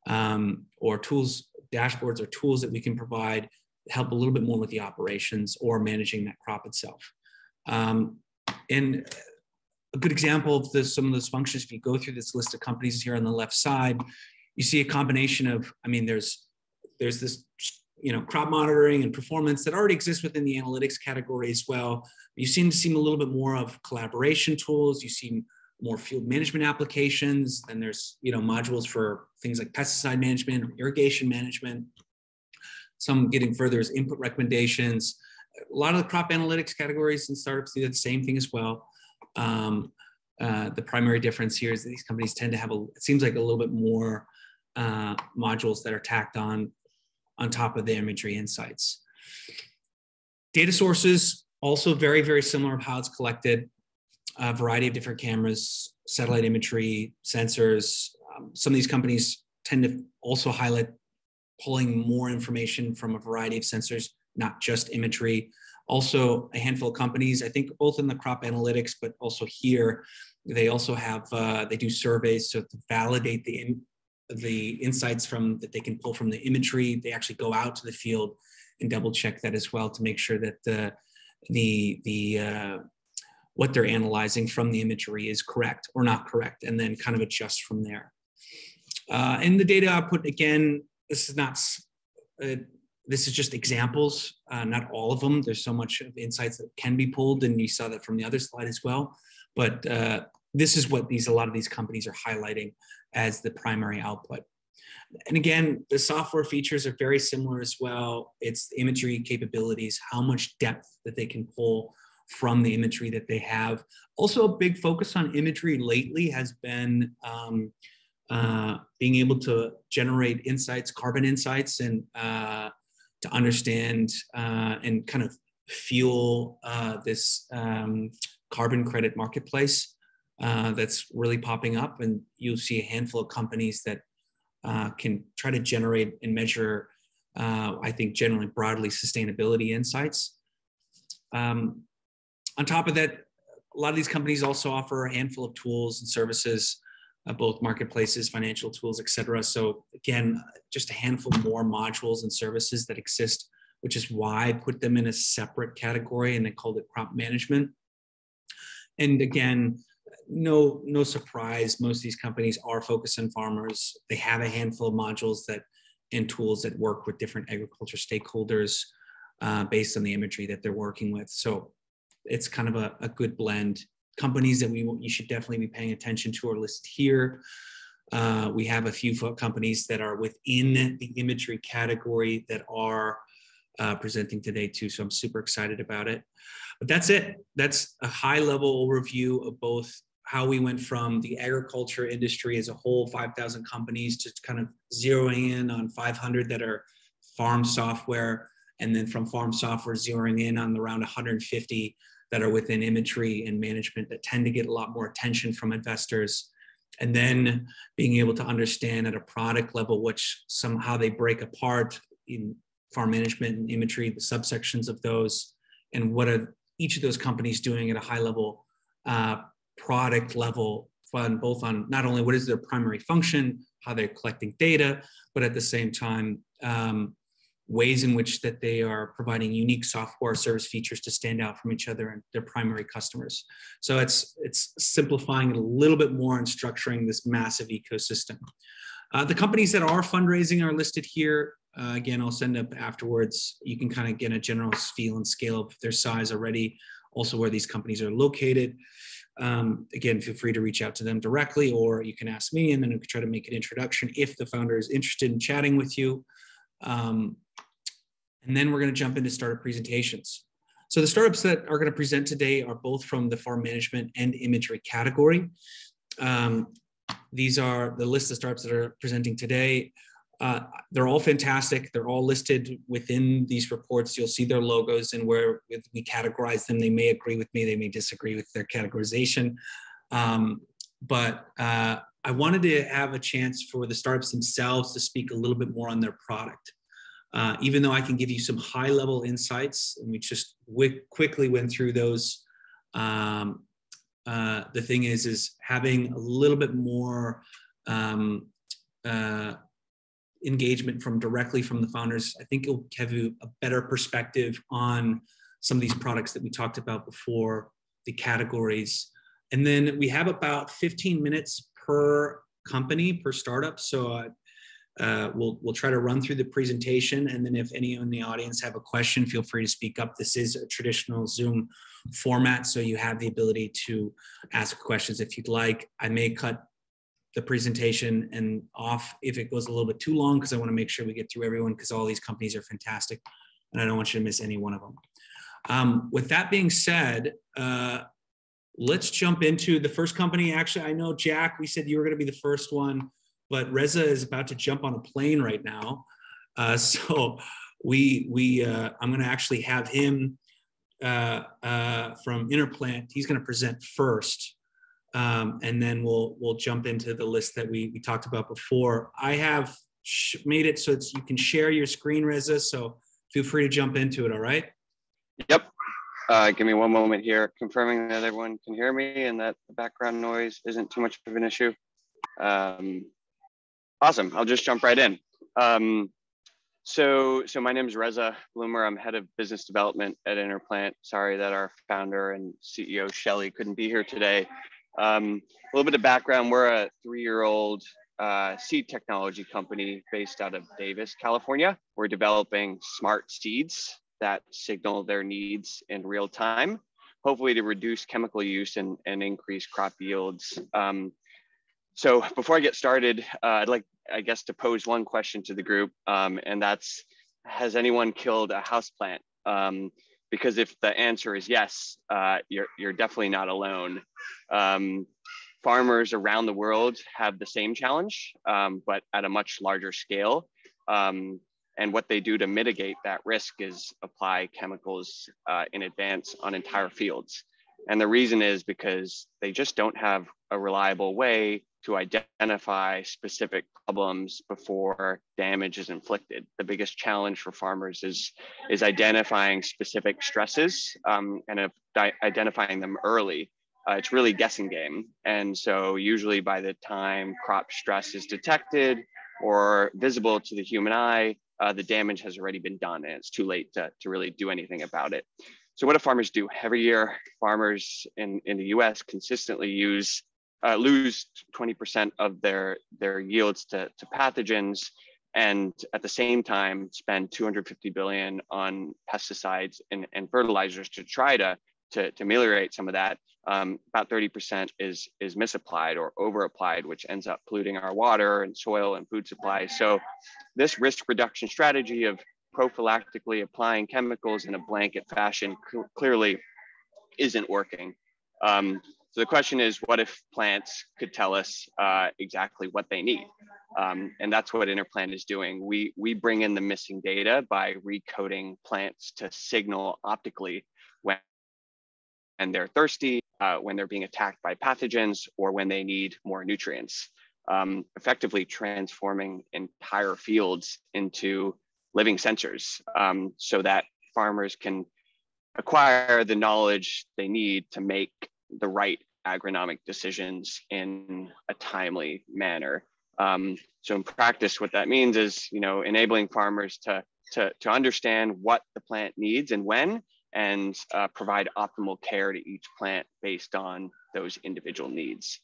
um, or tools, dashboards, or tools that we can provide help a little bit more with the operations or managing that crop itself. Um, and a good example of this, some of those functions, if you go through this list of companies here on the left side, you see a combination of, I mean, there's there's this you know crop monitoring and performance that already exists within the analytics category as well. You seem to see a little bit more of collaboration tools. You see more field management applications. Then there's you know modules for things like pesticide management or irrigation management. Some getting further is input recommendations. A lot of the crop analytics categories and startups do the same thing as well. Um, uh, the primary difference here is that these companies tend to have a, it seems like a little bit more uh, modules that are tacked on on top of the imagery insights. Data sources, also very, very similar of how it's collected. A variety of different cameras, satellite imagery, sensors. Um, some of these companies tend to also highlight pulling more information from a variety of sensors, not just imagery. Also, a handful of companies, I think both in the crop analytics, but also here, they also have, uh, they do surveys so to validate the, the insights from that they can pull from the imagery. They actually go out to the field and double check that as well to make sure that the, the, the, uh, what they're analyzing from the imagery is correct or not correct, and then kind of adjust from there. Uh, and the data output, again, this is not uh, this is just examples, uh, not all of them. There's so much of insights that can be pulled, and you saw that from the other slide as well. But uh, this is what these a lot of these companies are highlighting as the primary output. And again, the software features are very similar as well. It's imagery capabilities, how much depth that they can pull from the imagery that they have. Also, a big focus on imagery lately has been um, uh, being able to generate insights, carbon insights, and uh, to understand uh, and kind of fuel uh, this um, carbon credit marketplace uh, that's really popping up. And you'll see a handful of companies that can try to generate and measure, I think, generally broadly sustainability insights. Um, on top of that, a lot of these companies also offer a handful of tools and services uh, both marketplaces, financial tools, et cetera. So again, just a handful more modules and services that exist, which is why I put them in a separate category and they called it crop management. And again, no, no surprise, most of these companies are focused on farmers. They have a handful of modules that and tools that work with different agriculture stakeholders uh, based on the imagery that they're working with. So it's kind of a, a good blend companies that we you should definitely be paying attention to are listed here. Uh, we have a few companies that are within the imagery category that are uh, presenting today too. So I'm super excited about it. But that's it. That's a high level overview of both how we went from the agriculture industry as a whole, 5,000 companies, to kind of zeroing in on 500 that are farm software, and then from farm software zeroing in on around 150 that are within imagery and management that tend to get a lot more attention from investors. And then being able to understand at a product level which somehow they break apart in farm management and imagery the subsections of those and what are each of those companies doing at a high level uh, product level fund, both on not only what is their primary function how they're collecting data but at the same time um, ways in which that they are providing unique software service features to stand out from each other and their primary customers. So it's it's simplifying it a little bit more and structuring this massive ecosystem. Uh, the companies that are fundraising are listed here. Uh, again, I'll send up afterwards. You can kind of get a general feel and scale of their size already, also where these companies are located. Um, again, feel free to reach out to them directly, or you can ask me, and then we can try to make an introduction if the founder is interested in chatting with you. Um, and then we're going to jump into startup presentations. So the startups that are going to present today are both from the farm management and imagery category. Um, these are the list of startups that are presenting today. Uh, they're all fantastic. They're all listed within these reports. You'll see their logos and where we categorize them. They may agree with me, they may disagree with their categorization. Um, but uh, I wanted to have a chance for the startups themselves to speak a little bit more on their product. Uh, even though I can give you some high level insights, and we just quickly went through those. Um, uh, the thing is, is having a little bit more um, uh, engagement from directly from the founders, I think it'll give you a better perspective on some of these products that we talked about before, the categories. And then we have about 15 minutes per company, per startup. So uh, uh, we'll, we'll try to run through the presentation. And then if any in the audience have a question, feel free to speak up. This is a traditional Zoom format, so you have the ability to ask questions if you'd like. I may cut the presentation and off if it goes a little bit too long because I want to make sure we get through everyone because all these companies are fantastic and I don't want you to miss any one of them. Um, with that being said, uh, let's jump into the first company. Actually, I know Jack, we said you were going to be the first one, but Reza is about to jump on a plane right now. Uh, so we, we uh, I'm going to actually have him uh, uh, from InnerPlant. He's going to present first um, and then we'll we'll jump into the list that we we talked about before. I have sh- made it so it's, you can share your screen, Reza. So feel free to jump into it. All right. Yep. Uh, give me one moment here, confirming that everyone can hear me and that the background noise isn't too much of an issue. Um, awesome. I'll just jump right in. Um, so, so my name is Reza Bloomer. I'm head of business development at InnerPlant. Sorry that our founder and CEO Shelly couldn't be here today. Um, a little bit of background, we're a three-year-old uh, seed technology company based out of Davis, California. We're developing smart seeds that signal their needs in real time, hopefully to reduce chemical use and, and increase crop yields. Um, so before I get started, uh, I'd like, I guess, to pose one question to the group, um, and that's, has anyone killed a houseplant? Um, because if the answer is yes, uh, you're, you're definitely not alone. Um, farmers around the world have the same challenge, um, but at a much larger scale. Um, and what they do to mitigate that risk is apply chemicals uh, in advance on entire fields. And the reason is because they just don't have a reliable way to identify specific problems before damage is inflicted. The biggest challenge for farmers is, is identifying specific stresses um, and identifying them early. Uh, it's really guessing game. And so usually by the time crop stress is detected or visible to the human eye, uh, the damage has already been done and it's too late to, to really do anything about it. So what do farmers do? Every year, farmers in, in the US consistently use uh, lose 20% of their, their yields to, to pathogens and at the same time spend 250 billion on pesticides and, and fertilizers to try to, to, to ameliorate some of that. Um, about 30% is, is misapplied or overapplied, which ends up polluting our water and soil and food supply. So this risk reduction strategy of prophylactically applying chemicals in a blanket fashion cl- clearly isn't working. Um, so the question is, what if plants could tell us uh, exactly what they need? Um, and that's what InnerPlant is doing. We, we bring in the missing data by recoding plants to signal optically when and they're thirsty, uh, when they're being attacked by pathogens, or when they need more nutrients, um, effectively transforming entire fields into living sensors um, so that farmers can acquire the knowledge they need to make the right agronomic decisions in a timely manner. Um, so in practice, what that means is, you know, enabling farmers to, to, to understand what the plant needs and when, and uh, provide optimal care to each plant based on those individual needs.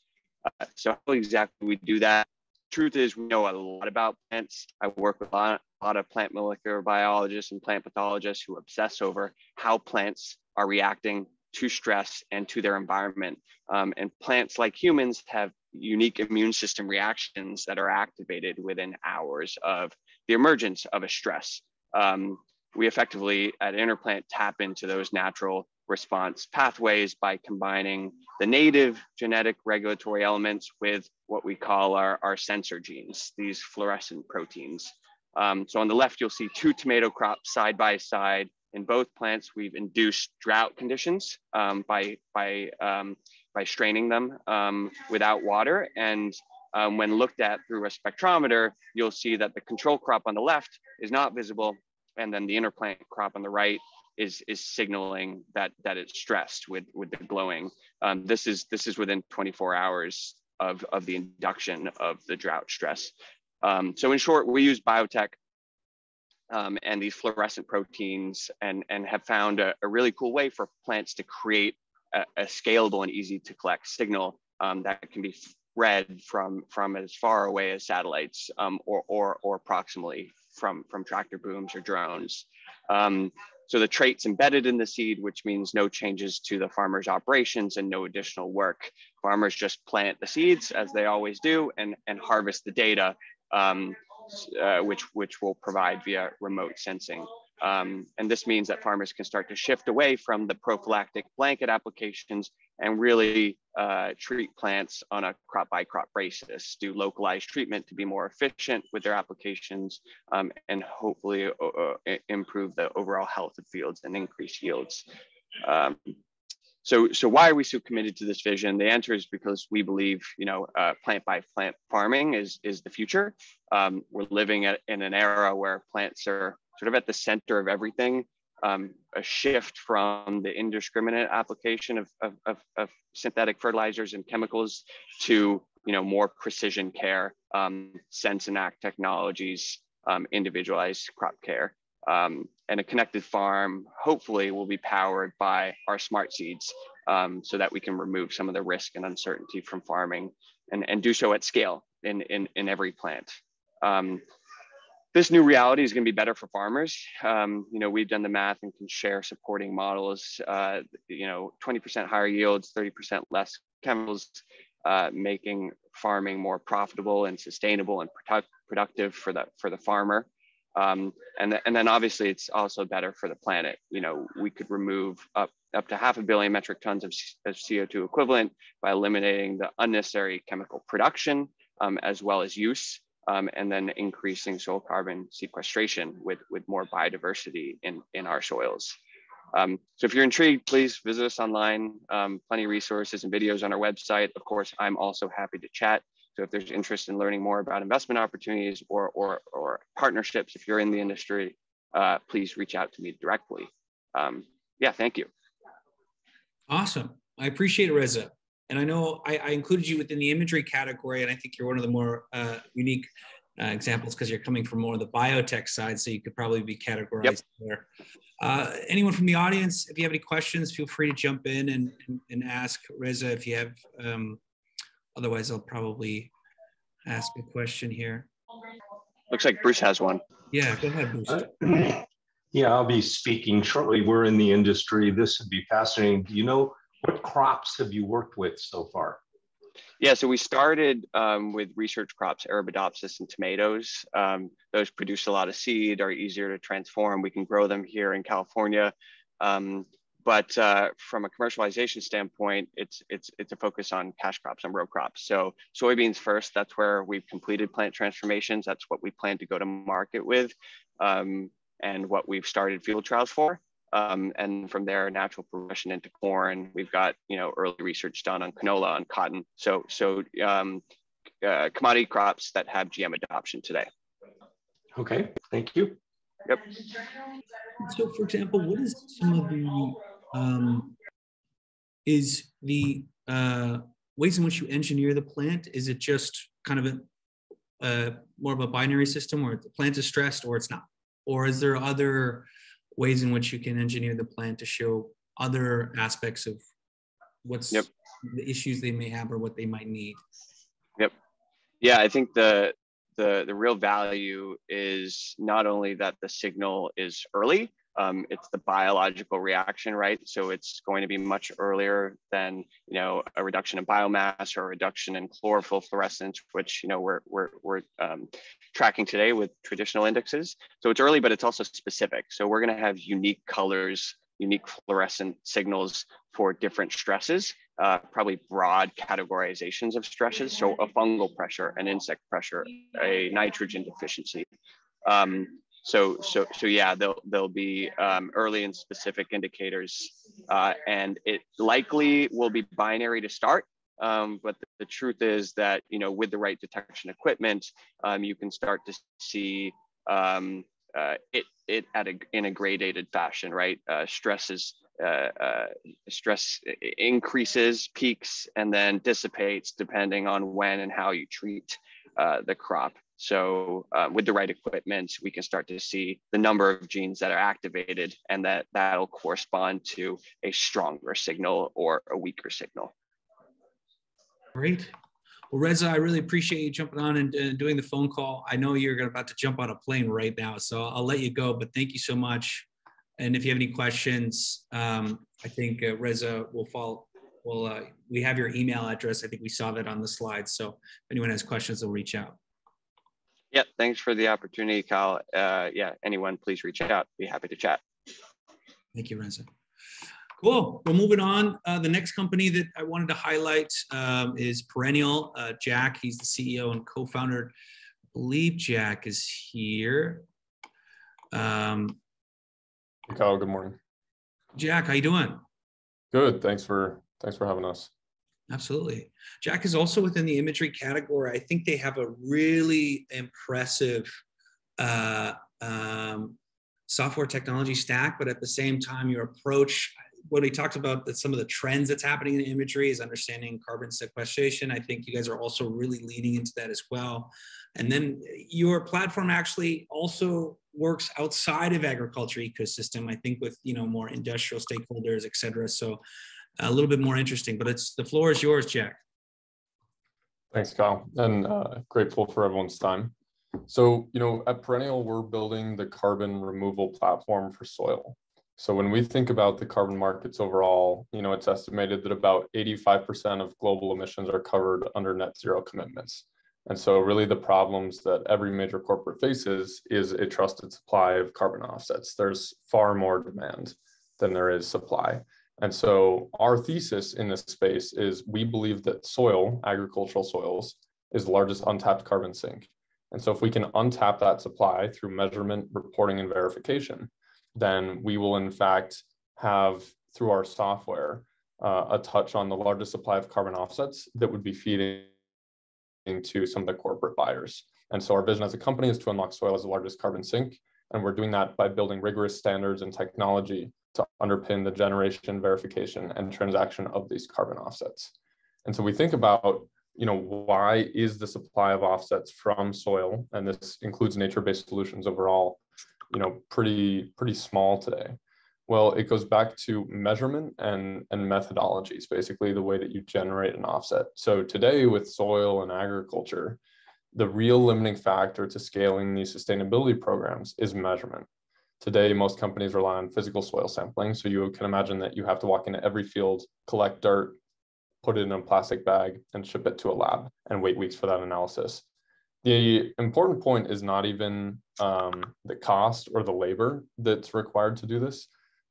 Uh, so how exactly we do that? Truth is, we know a lot about plants. I work with a lot, a lot of plant molecular biologists and plant pathologists who obsess over how plants are reacting to stress and to their environment. Um, and plants like humans have unique immune system reactions that are activated within hours of the emergence of a stress. Um, we effectively at InnerPlant tap into those natural response pathways by combining the native genetic regulatory elements with what we call our, our sensor genes, these fluorescent proteins. Um, so on the left, you'll see two tomato crops side by side. In both plants, we've induced drought conditions um, by, by, um, by straining them um, without water. And um, when looked at through a spectrometer, you'll see that the control crop on the left is not visible. And then the InnerPlant crop on the right is, is signaling that, that it's stressed with, with the glowing. Um, this, is, this is within 24 hours of, of the induction of the drought stress. Um, so in short, we use biotech um, and these fluorescent proteins and, and have found a, a really cool way for plants to create a, a scalable and easy to collect signal um, that can be read from, from as far away as satellites um, or, or, or proximally from, from tractor booms or drones. Um, so the traits embedded in the seed, which means no changes to the farmer's operations and no additional work. Farmers just plant the seeds as they always do and, and harvest the data um, uh, which, which will provide via remote sensing. Um, and this means that farmers can start to shift away from the prophylactic blanket applications and really uh, treat plants on a crop by crop basis, do localized treatment to be more efficient with their applications um, and hopefully uh, uh improve the overall health of fields and increase yields. Um, so, so why are we so committed to this vision? The answer is because we believe, you know, uh, plant by plant farming is is the future. Um, we're living at, in an era where plants are sort of at the center of everything. Um, a shift from the indiscriminate application of, of, of, of, synthetic fertilizers and chemicals to, you know, more precision care, um, sense and act technologies, um, individualized crop care. Um, and a connected farm hopefully will be powered by our smart seeds um, so that we can remove some of the risk and uncertainty from farming and, and do so at scale in, in, in every plant. Um, this new reality is going to be better for farmers. Um, you know, we've done the math and can share supporting models. Uh, you know, 20% higher yields, 30% less chemicals, uh, making farming more profitable and sustainable and product, productive for the for the farmer. Um, and, and then obviously it's also better for the planet. You know, we could remove up, up to half a billion metric tons of, of CO2 equivalent by eliminating the unnecessary chemical production um, as well as use, um, and then increasing soil carbon sequestration with, with more biodiversity in, in our soils. Um, so if you're intrigued, please visit us online. Um, plenty of resources and videos on our website. Of course, I'm also happy to chat. So if there's interest in learning more about investment opportunities or, or, or partnerships, if you're in the industry, uh, please reach out to me directly. Um, yeah, thank you. Awesome. I appreciate it, Reza. And I know I, I, included you within the imagery category, and I think you're one of the more uh, unique uh, examples because you're coming from more of the biotech side, so you could probably be categorized yep. there. Uh, anyone from the audience, if you have any questions, feel free to jump in and, and, and ask Reza if you have um, Otherwise, I'll probably ask a question here. Looks like Bruce has one. Yeah, go ahead, Bruce. Uh, yeah, I'll be speaking shortly. We're in the industry. This would be fascinating. Do you know what crops have you worked with so far? Yeah, so we started um, with research crops, Arabidopsis and tomatoes. Um, those produce a lot of seed, are easier to transform. We can grow them here in California. Um, but uh, from a commercialization standpoint, it's it's it's a focus on cash crops and row crops. So soybeans first. That's where we've completed plant transformations. That's what we plan to go to market with, um, and what we've started field trials for. Um, and from there, natural progression into corn. We've got you know early research done on canola and cotton. So so um, uh, commodity crops that have GM adoption today. Okay, thank you. Yep. So, for example, what is some of the um, is the uh, ways in which you engineer the plant is it just kind of a uh, more of a binary system where the plant is stressed or it's not? Or is there other ways in which you can engineer the plant to show other aspects of what's yep. the issues they may have or what they might need? Yep. Yeah i think the the the real value is not only that the signal is early um, it's the biological reaction, right? So it's going to be much earlier than you know a reduction in biomass or a reduction in chlorophyll fluorescence, which you know we're we're we're um, tracking today with traditional indexes. So it's early, but it's also specific. So we're going to have unique colors, unique fluorescent signals for different stresses, uh, probably broad categorizations of stresses. So a fungal pressure, an insect pressure, a nitrogen deficiency. Um, so, so, so yeah, there'll, there'll be um, early and specific indicators uh, and it likely will be binary to start. Um, but the, the, truth is that, you know, with the right detection equipment, um, you can start to see um, uh, it, it at a, in a gradated fashion, right? Uh, stresses, uh, uh, stress increases, peaks, and then dissipates depending on when and how you treat uh, the crop. So uh, with the right equipment, we can start to see the number of genes that are activated and that that'll correspond to a stronger signal or a weaker signal. Great. Well, Reza, I really appreciate you jumping on and doing the phone call. I know you're about to jump on a plane right now, so I'll let you go, but thank you so much. And if you have any questions, um, I think uh, Reza will follow. Well, uh, we have your email address. I think we saw that on the slide. So if anyone has questions, they'll reach out. Yeah, thanks for the opportunity, Kyle. Uh, yeah, anyone, please reach out. Be happy to chat. Thank you, Reza. Cool. Well, moving on. Uh, the next company that I wanted to highlight um, is Perennial. Uh, Jack, he's the CEO and co-founder. I believe Jack is here. Um, hey, Kyle. Good morning. Jack, how you doing? Good. Thanks for thanks for having us. Absolutely. Jack is also within the imagery category. I think they have a really impressive uh, um, software technology stack, but at the same time, your approach, what we talked about, that some of the trends that's happening in imagery is understanding carbon sequestration. I think you guys are also really leaning into that as well. And then your platform actually also works outside of agriculture ecosystem. I think with you know more industrial stakeholders, et cetera. So a little bit more interesting. But it's the floor is yours, Jack. Thanks, Kyle, and uh, grateful for everyone's time. So, you know, at Perennial, we're building the carbon removal platform for soil. So when we think about the carbon markets overall, you know, it's estimated that about 85% of global emissions are covered under net zero commitments. And so really the problems that every major corporate faces is a trusted supply of carbon offsets. There's far more demand than there is supply. And so our thesis in this space is we believe that soil, agricultural soils, is the largest untapped carbon sink. And so if we can untap that supply through measurement, reporting, and verification, then we will in fact have through our software uh, a touch on the largest supply of carbon offsets that would be feeding to some of the corporate buyers. And so our vision as a company is to unlock soil as the largest carbon sink. And we're doing that by building rigorous standards and technology to underpin the generation, verification, and transaction of these carbon offsets. And so we think about, you know, why is the supply of offsets from soil, and this includes nature-based solutions overall, you know, pretty pretty small today. Well, it goes back to measurement and, and methodologies, basically the way that you generate an offset. So today with soil and agriculture, the real limiting factor to scaling these sustainability programs is measurement. Today, most companies rely on physical soil sampling. So you can imagine that you have to walk into every field, collect dirt, put it in a plastic bag, and ship it to a lab and wait weeks for that analysis. The important point is not even um, the cost or the labor that's required to do this.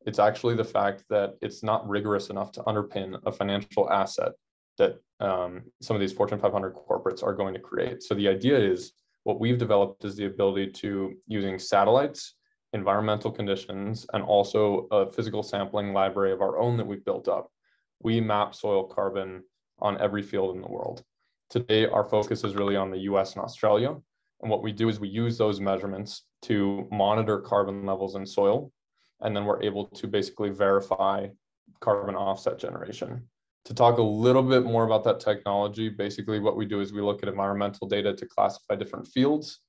It's actually the fact that it's not rigorous enough to underpin a financial asset that um, some of these Fortune 500 corporates are going to create. So the idea is what we've developed is the ability to using satellites environmental conditions, and also a physical sampling library of our own that we've built up. We map soil carbon on every field in the world. Today, our focus is really on the US and Australia. And what we do is we use those measurements to monitor carbon levels in soil. And then we're able to basically verify carbon offset generation. To talk a little bit more about that technology, basically what we do is we look at environmental data to classify different fields.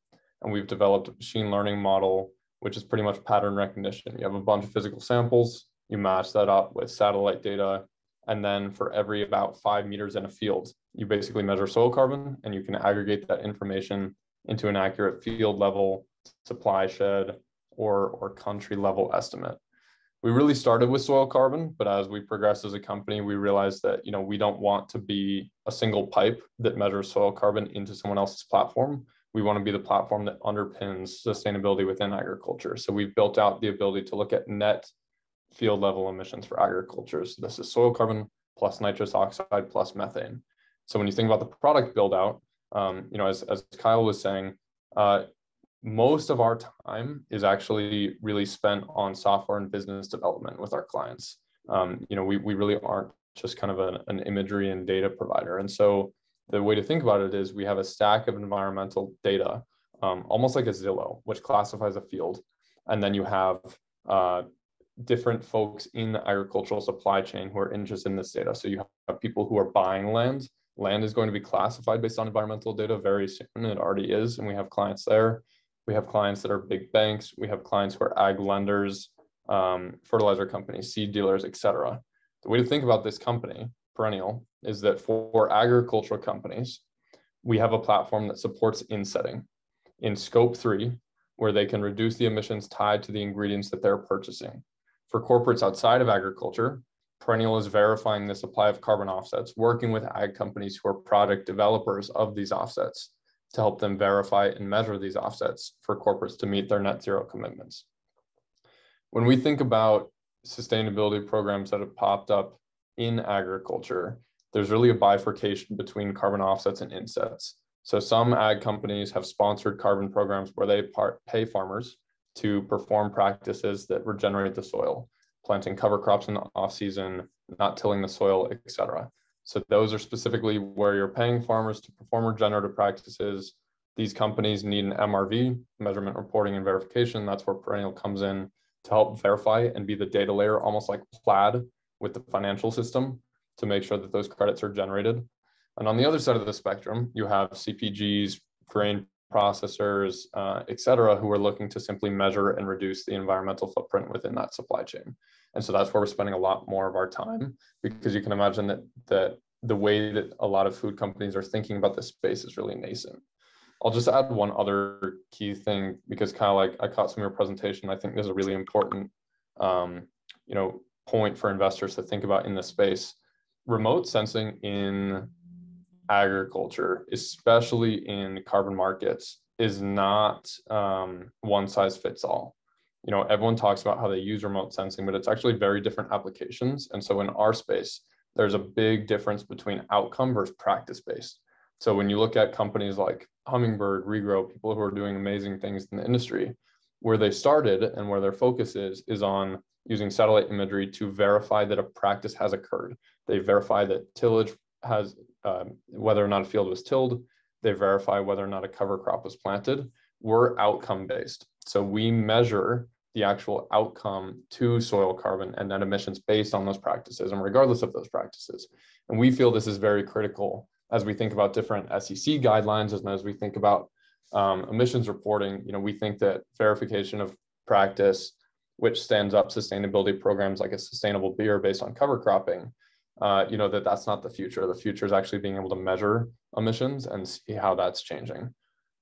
And we've developed a machine learning model which is pretty much pattern recognition. You have a bunch of physical samples, you match that up with satellite data, and then for every about five meters in a field, you basically measure soil carbon and you can aggregate that information into an accurate field level supply shed or, or country level estimate. We really started with soil carbon, but as we progressed as a company, we realized that you know we don't want to be a single pipe that measures soil carbon into someone else's platform. We want to be the platform that underpins sustainability within agriculture. So we've built out the ability to look at net field level emissions for agriculture. So this is soil carbon plus nitrous oxide plus methane. So when you think about the product build out, um, you know, as, as Kyle was saying, uh, most of our time is actually really spent on software and business development with our clients. Um, you know, we, we really aren't just kind of an, an imagery and data provider. And so the way to think about it is we have a stack of environmental data, um, almost like a Zillow, which classifies a field. And then you have uh, different folks in the agricultural supply chain who are interested in this data. So you have people who are buying land. Land is going to be classified based on environmental data very soon. It already is. And we have clients there. We have clients that are big banks. We have clients who are ag lenders, um, fertilizer companies, seed dealers, et cetera. The way to think about this company, Perennial, is that for agricultural companies, we have a platform that supports insetting in scope three, where they can reduce the emissions tied to the ingredients that they're purchasing. For corporates outside of agriculture, Perennial is verifying the supply of carbon offsets, working with ag companies who are product developers of these offsets to help them verify and measure these offsets for corporates to meet their net zero commitments. When we think about sustainability programs that have popped up in agriculture, there's really a bifurcation between carbon offsets and insets. So some ag companies have sponsored carbon programs where they part, pay farmers to perform practices that regenerate the soil, planting cover crops in the off season, not tilling the soil, etc. So those are specifically where you're paying farmers to perform regenerative practices. These companies need an MRV, measurement reporting and verification. That's where Perennial comes in to help verify and be the data layer, almost like Plaid with the financial system to make sure that those credits are generated. And on the other side of the spectrum, you have CPGs, grain processors, uh, et cetera, who are looking to simply measure and reduce the environmental footprint within that supply chain. And so that's where we're spending a lot more of our time because you can imagine that, that the way that a lot of food companies are thinking about this space is really nascent. I'll just add one other key thing because Kyle, I, I caught some of your presentation. I think there's a really important, um, you know, point for investors to think about in this space. Remote sensing in agriculture, especially in carbon markets, is not um, one size fits all. You know, everyone talks about how they use remote sensing, but it's actually very different applications. And so in our space, there's a big difference between outcome versus practice based. So when you look at companies like Hummingbird, Regrow, people who are doing amazing things in the industry, where they started and where their focus is, is on using satellite imagery to verify that a practice has occurred. They verify that tillage has um, whether or not a field was tilled. They verify whether or not a cover crop was planted. We're outcome based. So we measure the actual outcome to soil carbon and net emissions based on those practices and regardless of those practices. And we feel this is very critical as we think about different SEC guidelines and as we think about um, emissions reporting. You know, we think that verification of practice, which stands up sustainability programs like a sustainable beer based on cover cropping, uh, you know, that that's not the future. The future is actually being able to measure emissions and see how that's changing.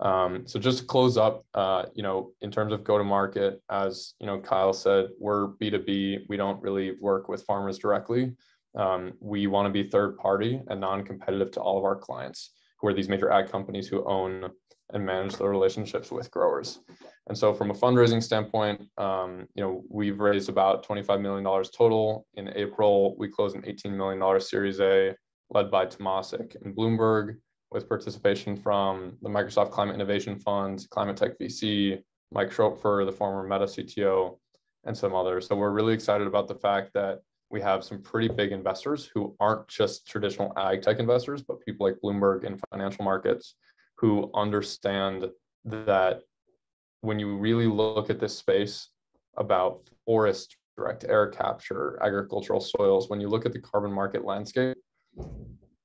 Um, so just to close up, uh, you know, in terms of go to market, as you know, Kyle said, we're B2B. We don't really work with farmers directly. Um, we want to be third party and non-competitive to all of our clients, who are these major ag companies who own and manage the relationships with growers. And so from a fundraising standpoint, um, you know, we've raised about $25 million total. In April, we closed an $18 million Series A led by Temasek and Bloomberg with participation from the Microsoft Climate Innovation Fund, Climate Tech VC, Mike Schroepfer, the former Meta CTO, and some others. So we're really excited about the fact that we have some pretty big investors who aren't just traditional ag tech investors, but people like Bloomberg and financial markets who understand that when you really look at this space about forest, direct air capture, agricultural soils, when you look at the carbon market landscape,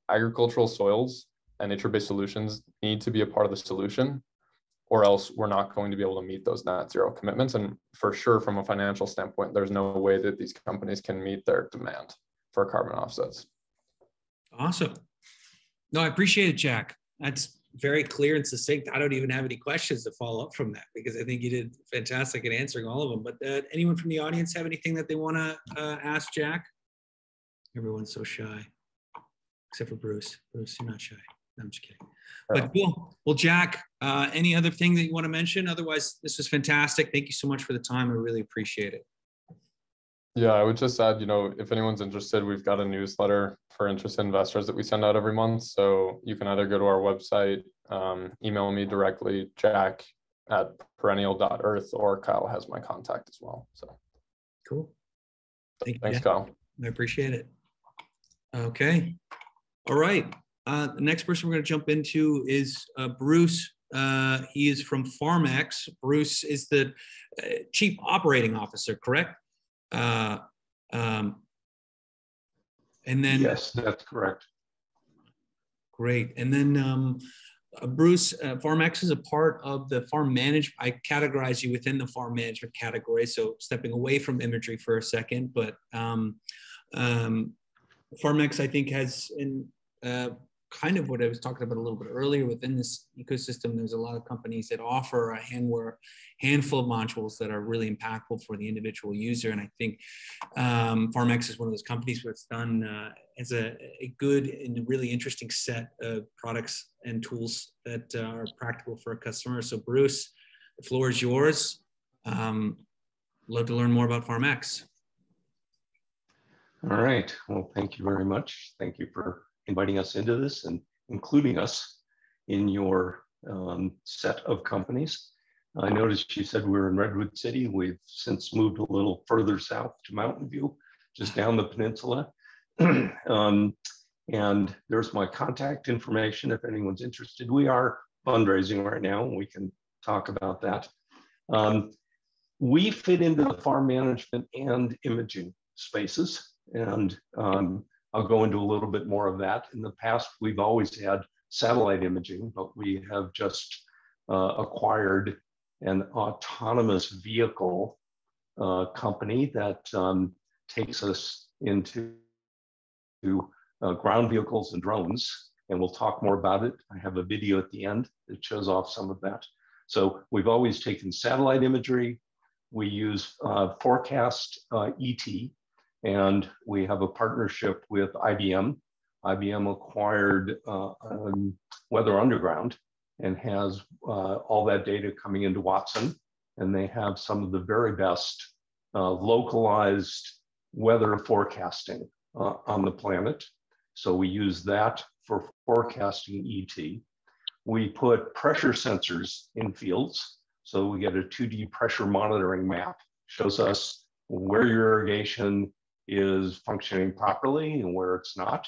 agricultural soils and nature-based solutions need to be a part of the solution or else we're not going to be able to meet those net zero commitments. And for sure, from a financial standpoint, there's no way that these companies can meet their demand for carbon offsets. Awesome. No, I appreciate it, Jack. That's very clear and succinct. I don't even have any questions to follow up from that because I think you did fantastic in answering all of them. But uh, anyone from the audience have anything that they want to uh, ask Jack? Everyone's so shy, except for Bruce. Bruce, you're not shy. No, I'm just kidding. But cool. Well, Jack, uh, any other thing that you want to mention? Otherwise, this was fantastic. Thank you so much for the time. I really appreciate it. Yeah, I would just add, you know, if anyone's interested, we've got a newsletter for interested investors that we send out every month. So you can either go to our website, um, email me directly, jack at perennial.earth, or Kyle has my contact as well. So cool. Thank Thanks, Kyle. I appreciate it. Okay. All right. Uh, the next person we're going to jump into is uh, Bruce. Uh, he is from Farm(x). Bruce is the uh, chief operating officer, correct? Uh, um, and then yes, that's correct. Great. And then um, uh, Bruce, uh, Farm(x) is a part of the farm management. I categorize you within the farm management category. So stepping away from imagery for a second, but um, um, Farm(x) I think has in uh, kind of what I was talking about a little bit earlier within this ecosystem. There's a lot of companies that offer a handware, handful of modules that are really impactful for the individual user. And I think um, Farm(x) is one of those companies where it's done uh, as a, a, good and really interesting set of products and tools that uh, are practical for a customer. So Bruce, the floor is yours. Um, love to learn more about Farm(x). All right. Well, thank you very much. Thank you for inviting us into this and including us in your um, set of companies. I noticed you said we are in Redwood City. We've since moved a little further south to Mountain View, just down the peninsula. um, and there's my contact information if anyone's interested. We are fundraising right now, and we can talk about that. Um, we fit into the farm management and imaging spaces, and um, I'll go into a little bit more of that. In the past, we've always had satellite imaging, but we have just uh, acquired an autonomous vehicle uh, company that um, takes us into uh, ground vehicles and drones. And we'll talk more about it. I have a video at the end that shows off some of that. So we've always taken satellite imagery. We use uh, forecast uh, ET, and we have a partnership with IBM. IBM acquired uh, um, Weather Underground and has uh, all that data coming into Watson. And they have some of the very best uh, localized weather forecasting uh, on the planet. So we use that for forecasting ET. We put pressure sensors in fields. So we get a 2D pressure monitoring map, shows us where your irrigation is functioning properly and where it's not.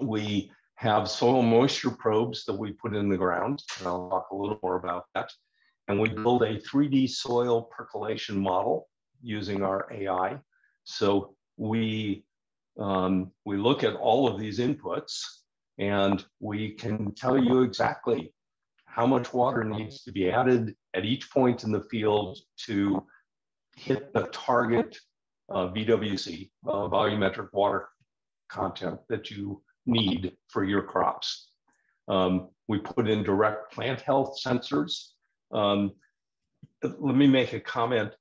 We have soil moisture probes that we put in the ground, and I'll talk a little more about that. And we build a 3D soil percolation model using our AI. So we, um, we look at all of these inputs and we can tell you exactly how much water needs to be added at each point in the field to hit the target uh, VWC, uh, volumetric water content that you need for your crops. Um, we put in direct plant health sensors. Um, let me make a comment.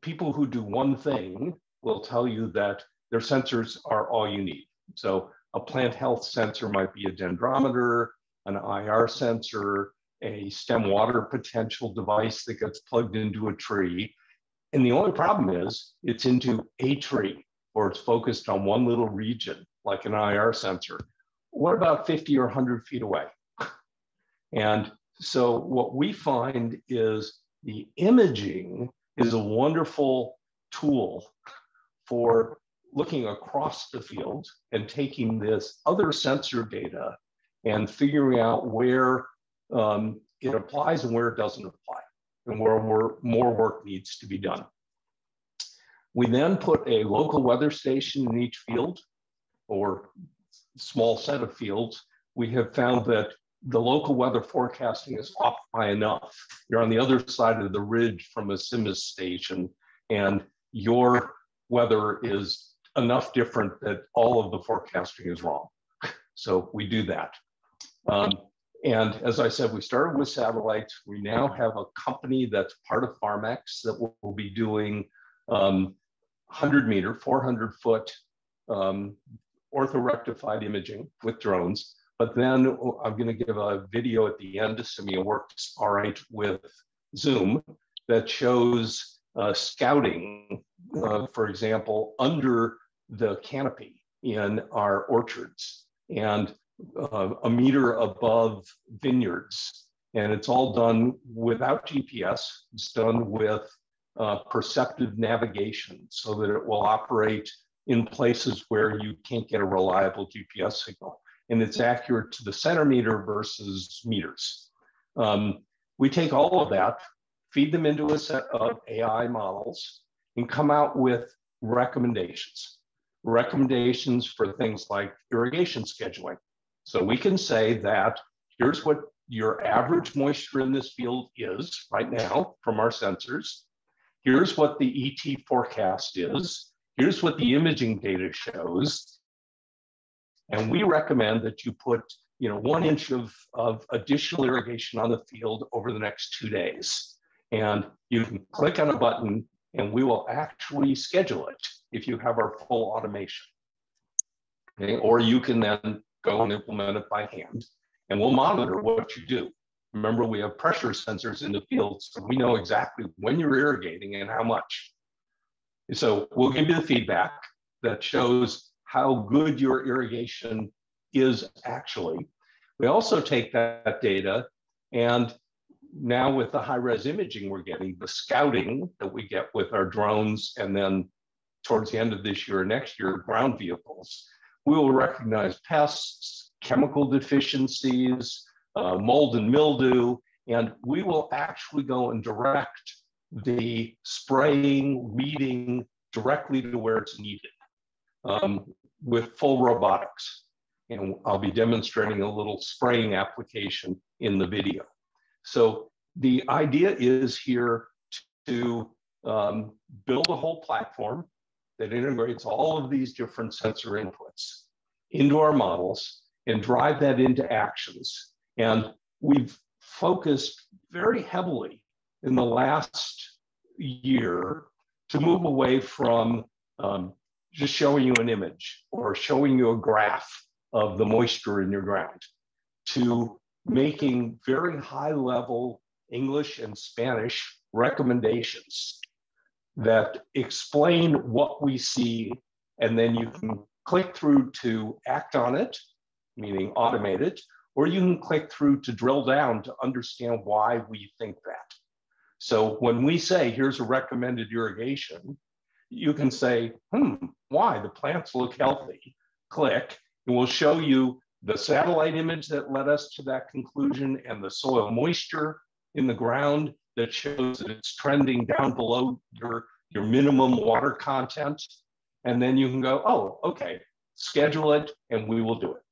People who do one thing will tell you that their sensors are all you need. So a plant health sensor might be a dendrometer, an IR sensor, a stem water potential device that gets plugged into a tree. And the only problem is it's into a tree or it's focused on one little region, like an IR sensor. What about 50 or 100 feet away? And so what we find is the imaging is a wonderful tool for looking across the field and taking this other sensor data and figuring out where um, it applies and where it doesn't apply and where more work needs to be done. We then put a local weather station in each field or small set of fields. We have found that the local weather forecasting is off by enough. You're on the other side of the ridge from a CIMIS station, and your weather is enough different that all of the forecasting is wrong. So we do that. Um, and as I said, we started with satellites. We now have a company that's part of Farm(x) that will, will be doing um, 100 meter, 400 foot um, orthorectified imaging with drones. But then I'm going to give a video at the end, assuming it works all right with Zoom, that shows uh, scouting, uh, for example, under the canopy in our orchards and uh, a meter above vineyards. And it's all done without GPS. It's done with uh, perceptive navigation so that it will operate in places where you can't get a reliable GPS signal. And it's accurate to the centimeter versus meters. Um, we take all of that, feed them into a set of AI models, and come out with recommendations. Recommendations for things like irrigation scheduling. So we can say that here's what your average moisture in this field is right now from our sensors. Here's what the ET forecast is. Here's what the imaging data shows. And we recommend that you put you know, one inch of, of additional irrigation on the field over the next two days. And you can click on a button and we will actually schedule it if you have our full automation. Okay? Or you can then go and implement it by hand and we'll monitor what you do. Remember, we have pressure sensors in the field, so we know exactly when you're irrigating and how much. So we'll give you the feedback that shows how good your irrigation is actually. We also take that data and now with the high res imaging we're getting, the scouting that we get with our drones, and then towards the end of this year or next year, ground vehicles, we will recognize pests, chemical deficiencies, uh, mold and mildew, and we will actually go and direct the spraying, weeding directly to where it's needed um, with full robotics. And I'll be demonstrating a little spraying application in the video. So the idea is here to um, build a whole platform that integrates all of these different sensor inputs into our models and drive that into actions. And we've focused very heavily in the last year to move away from um, just showing you an image or showing you a graph of the moisture in your ground to making very high level English and Spanish recommendations that explain what we see, and then you can click through to act on it, meaning automate it, or you can click through to drill down to understand why we think that. So when we say, here's a recommended irrigation, you can say, hmm, why? The plants look healthy. Click, and we'll show you the satellite image that led us to that conclusion and the soil moisture in the ground that shows that it's trending down below your, your minimum water content. And then you can go, oh, okay, schedule it and we will do it.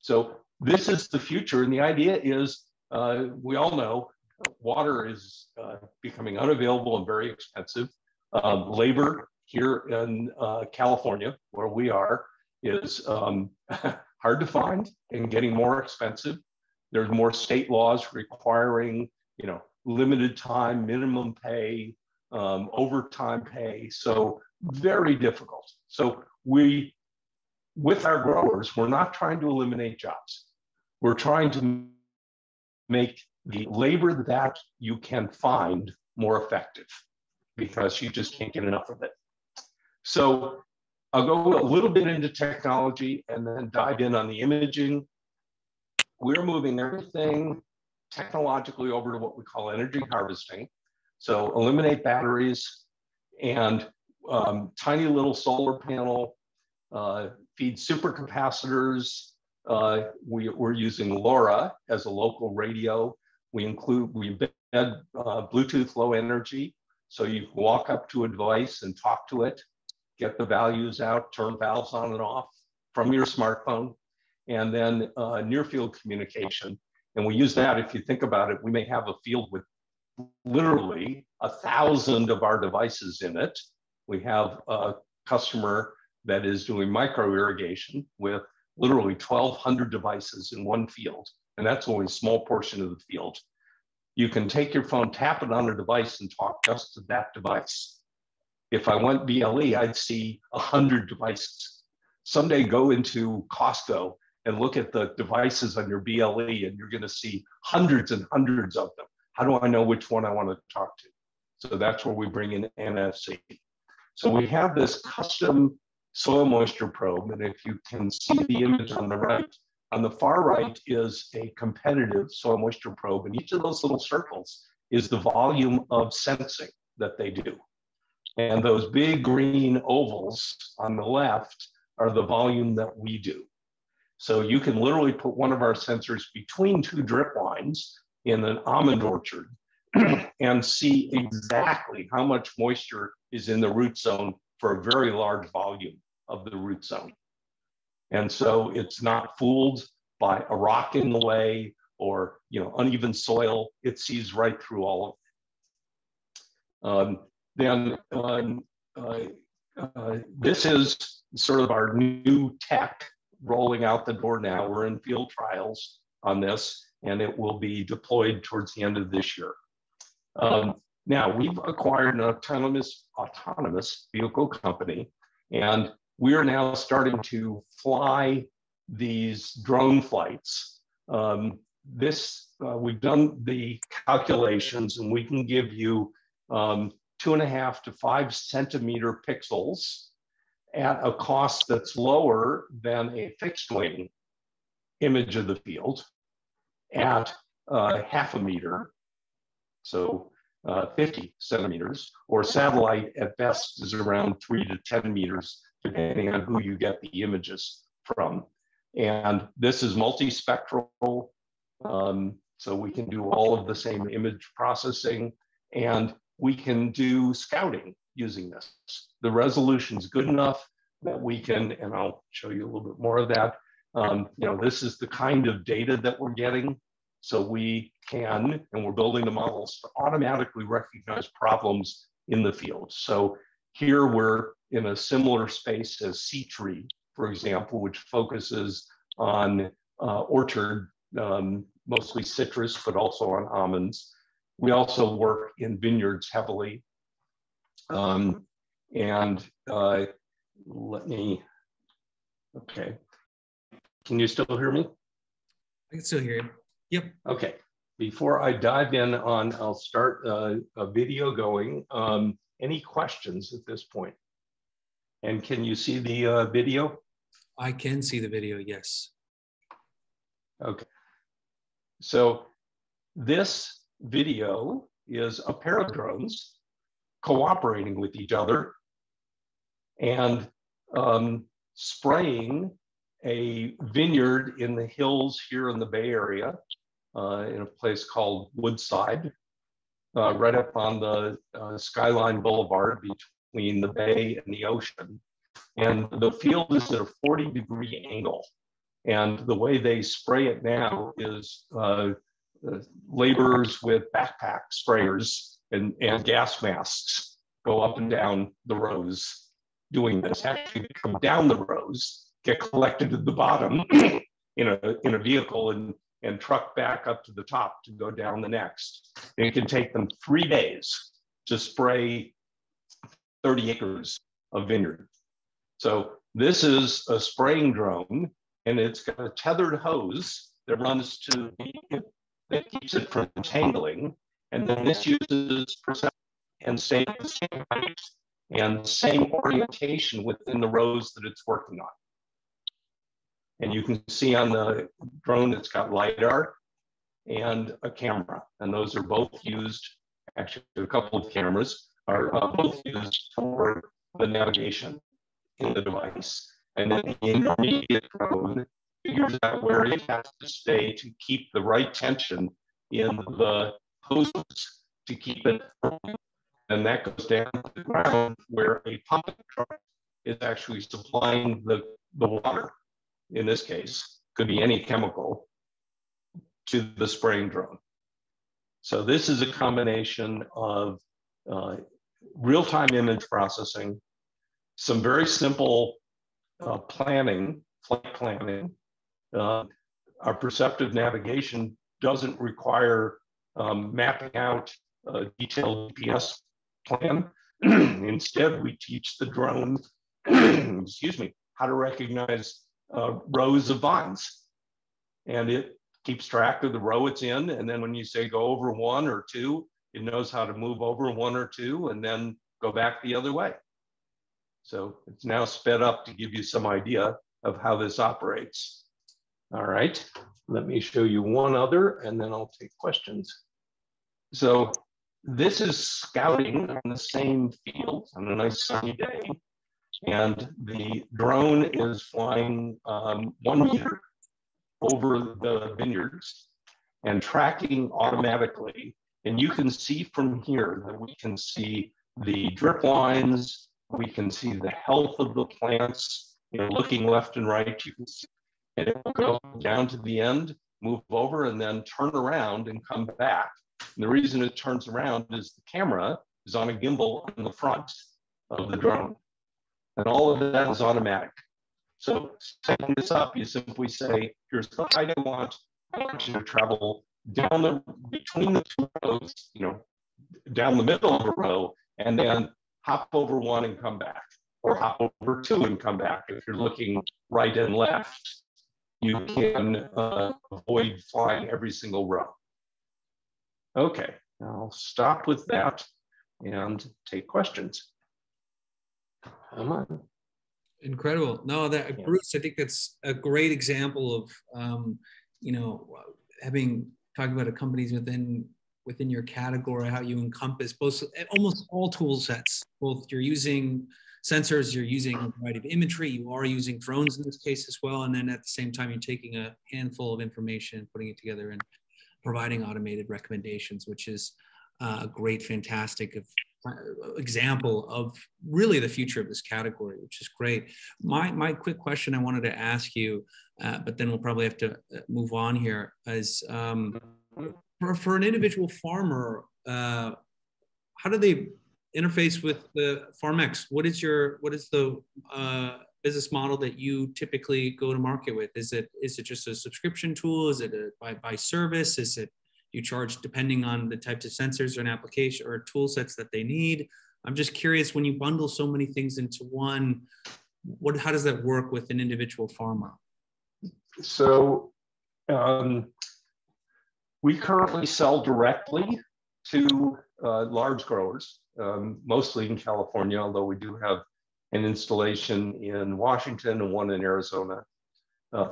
So this is the future. And the idea is uh, we all know water is uh, becoming unavailable and very expensive. Um, labor here in uh, California, where we are, is um, hard to find and getting more expensive. There's more state laws requiring, you know, limited time, minimum pay, um, overtime pay. So very difficult. So we, with our growers, we're not trying to eliminate jobs. We're trying to make the labor that you can find more effective because you just can't get enough of it. So I'll go a little bit into technology and then dive in on the imaging. We're moving everything technologically over to what we call energy harvesting. So eliminate batteries and um, tiny little solar panel, uh, feed supercapacitors. Uh, we, are using LoRa as a local radio. We include, we embed uh, Bluetooth low energy. So you walk up to a device and talk to it get the values out, turn valves on and off from your smartphone, and then uh, near field communication. And we use that, if you think about it, we may have a field with literally a thousand of our devices in it. We have a customer that is doing micro irrigation with literally 1,200 devices in one field, and that's only a small portion of the field. You can take your phone, tap it on a device, and talk just to that device. If I went BLE, I'd see 100 devices. Someday go into Costco and look at the devices on your BLE, and you're going to see hundreds and hundreds of them. How do I know which one I want to talk to? So that's where we bring in NFC. So we have this custom soil moisture probe, and if you can see the image on the right, on the far right is a competitive soil moisture probe, and each of those little circles is the volume of sensing that they do. And those big green ovals on the left are the volume that we do. So you can literally put one of our sensors between two drip lines in an almond orchard and see exactly how much moisture is in the root zone for a very large volume of the root zone. And so it's not fooled by a rock in the way or you know uneven soil. It sees right through all of it. Um, then um, uh, uh, this is sort of our new tech rolling out the door now. We're in field trials on this, and it will be deployed towards the end of this year. Um, now we've acquired an autonomous autonomous vehicle company, and we are now starting to fly these drone flights. Um, this, uh, we've done the calculations and we can give you um, two and a half to five centimeter pixels at a cost that's lower than a fixed wing image of the field at uh, half a meter. So uh, 50 centimeters, or satellite at best is around three to 10 meters depending on who you get the images from. And this is multispectral, um, so we can do all of the same image processing, and we can do scouting using this. The resolution is good enough that we can, and I'll show you a little bit more of that. Um, you know, this is the kind of data that we're getting. So we can, and we're building the models to automatically recognize problems in the field. So here we're in a similar space as SeeTree, for example, which focuses on uh, orchard, um, mostly citrus, but also on almonds. We also work in vineyards heavily. Um, and uh, let me, okay. Can you still hear me? I can still hear you. Yep. Okay. Before I dive in on, I'll start uh, a video going. Um, any questions at this point? And can you see the uh, video? I can see the video, yes. Okay. So this video is a pair of drones cooperating with each other and um, spraying a vineyard in the hills here in the Bay Area uh, in a place called Woodside, uh, right up on the uh, Skyline Boulevard between the bay and the ocean. And the field is at a 40 degree angle. And the way they spray it now is uh, laborers with backpack sprayers and, and gas masks go up and down the rows doing this. Actually, come down the rows, get collected at the bottom in a, in a vehicle and, and truck back up to the top to go down the next. And it can take them three days to spray 30 acres of vineyard. So this is a spraying drone and it's got a tethered hose that runs to that keeps it from tangling. And then this uses and same height and same orientation within the rows that it's working on. And you can see on the drone, it's got LiDAR and a camera. And those are both used, actually a couple of cameras are uh, both used for the navigation in the device. And then the intermediate drone figures out where it has to stay to keep the right tension in the hoses to keep it and that goes down to the ground where a pumping truck is actually supplying the, the water, in this case, could be any chemical, to the spraying drone. So this is a combination of uh, real-time image processing, some very simple uh, planning flight planning. Uh, our perceptive navigation doesn't require um, mapping out a detailed GPS plan. Instead, we teach the drone, excuse me, how to recognize uh, rows of vines. And it keeps track of the row it's in. And then when you say go over one or two, it knows how to move over one or two and then go back the other way. So it's now sped up to give you some idea of how this operates. All right, let me show you one other and then I'll take questions. So this is scouting on the same field on a nice sunny day. And the drone is flying um, one meter over the vineyards and tracking automatically. And you can see from here that we can see the drip lines, we can see the health of the plants, you know, looking left and right, you can see and it will go down to the end, move over, and then turn around and come back. And the reason it turns around is the camera is on a gimbal on the front of the drone. And all of that is automatic. So setting this up, you simply say, here's the height I want. I want you to travel down the between the two rows, you know, down the middle of a row, and then hop over one and come back, or hop over two and come back if you're looking right and left you can uh, avoid flying every single row. Okay, I'll stop with that and take questions. Come on. Incredible. No, that Bruce, I think that's a great example of, um, you know, having talked about a companies within within your category, how you encompass both almost all tool sets. Both you're using sensors, you're using a variety of imagery, you are using drones in this case as well. And then at the same time, you're taking a handful of information, putting it together and providing automated recommendations, which is a great, fantastic uh, example of really the future of this category, which is great. My, my quick question I wanted to ask you, uh, but then we'll probably have to uh, move on here, is um, for, for an individual farmer, uh, how do they interface with the Farm(x), what is your what is the uh, business model that you typically go to market with? Is it is it just a subscription tool? Is it a by, by service? Is it you charge depending on the types of sensors or an application or tool sets that they need? I'm just curious when you bundle so many things into one, what how does that work with an individual farmer? So um, we currently sell directly to uh, large growers um, mostly in California, although we do have an installation in Washington and one in Arizona. Uh,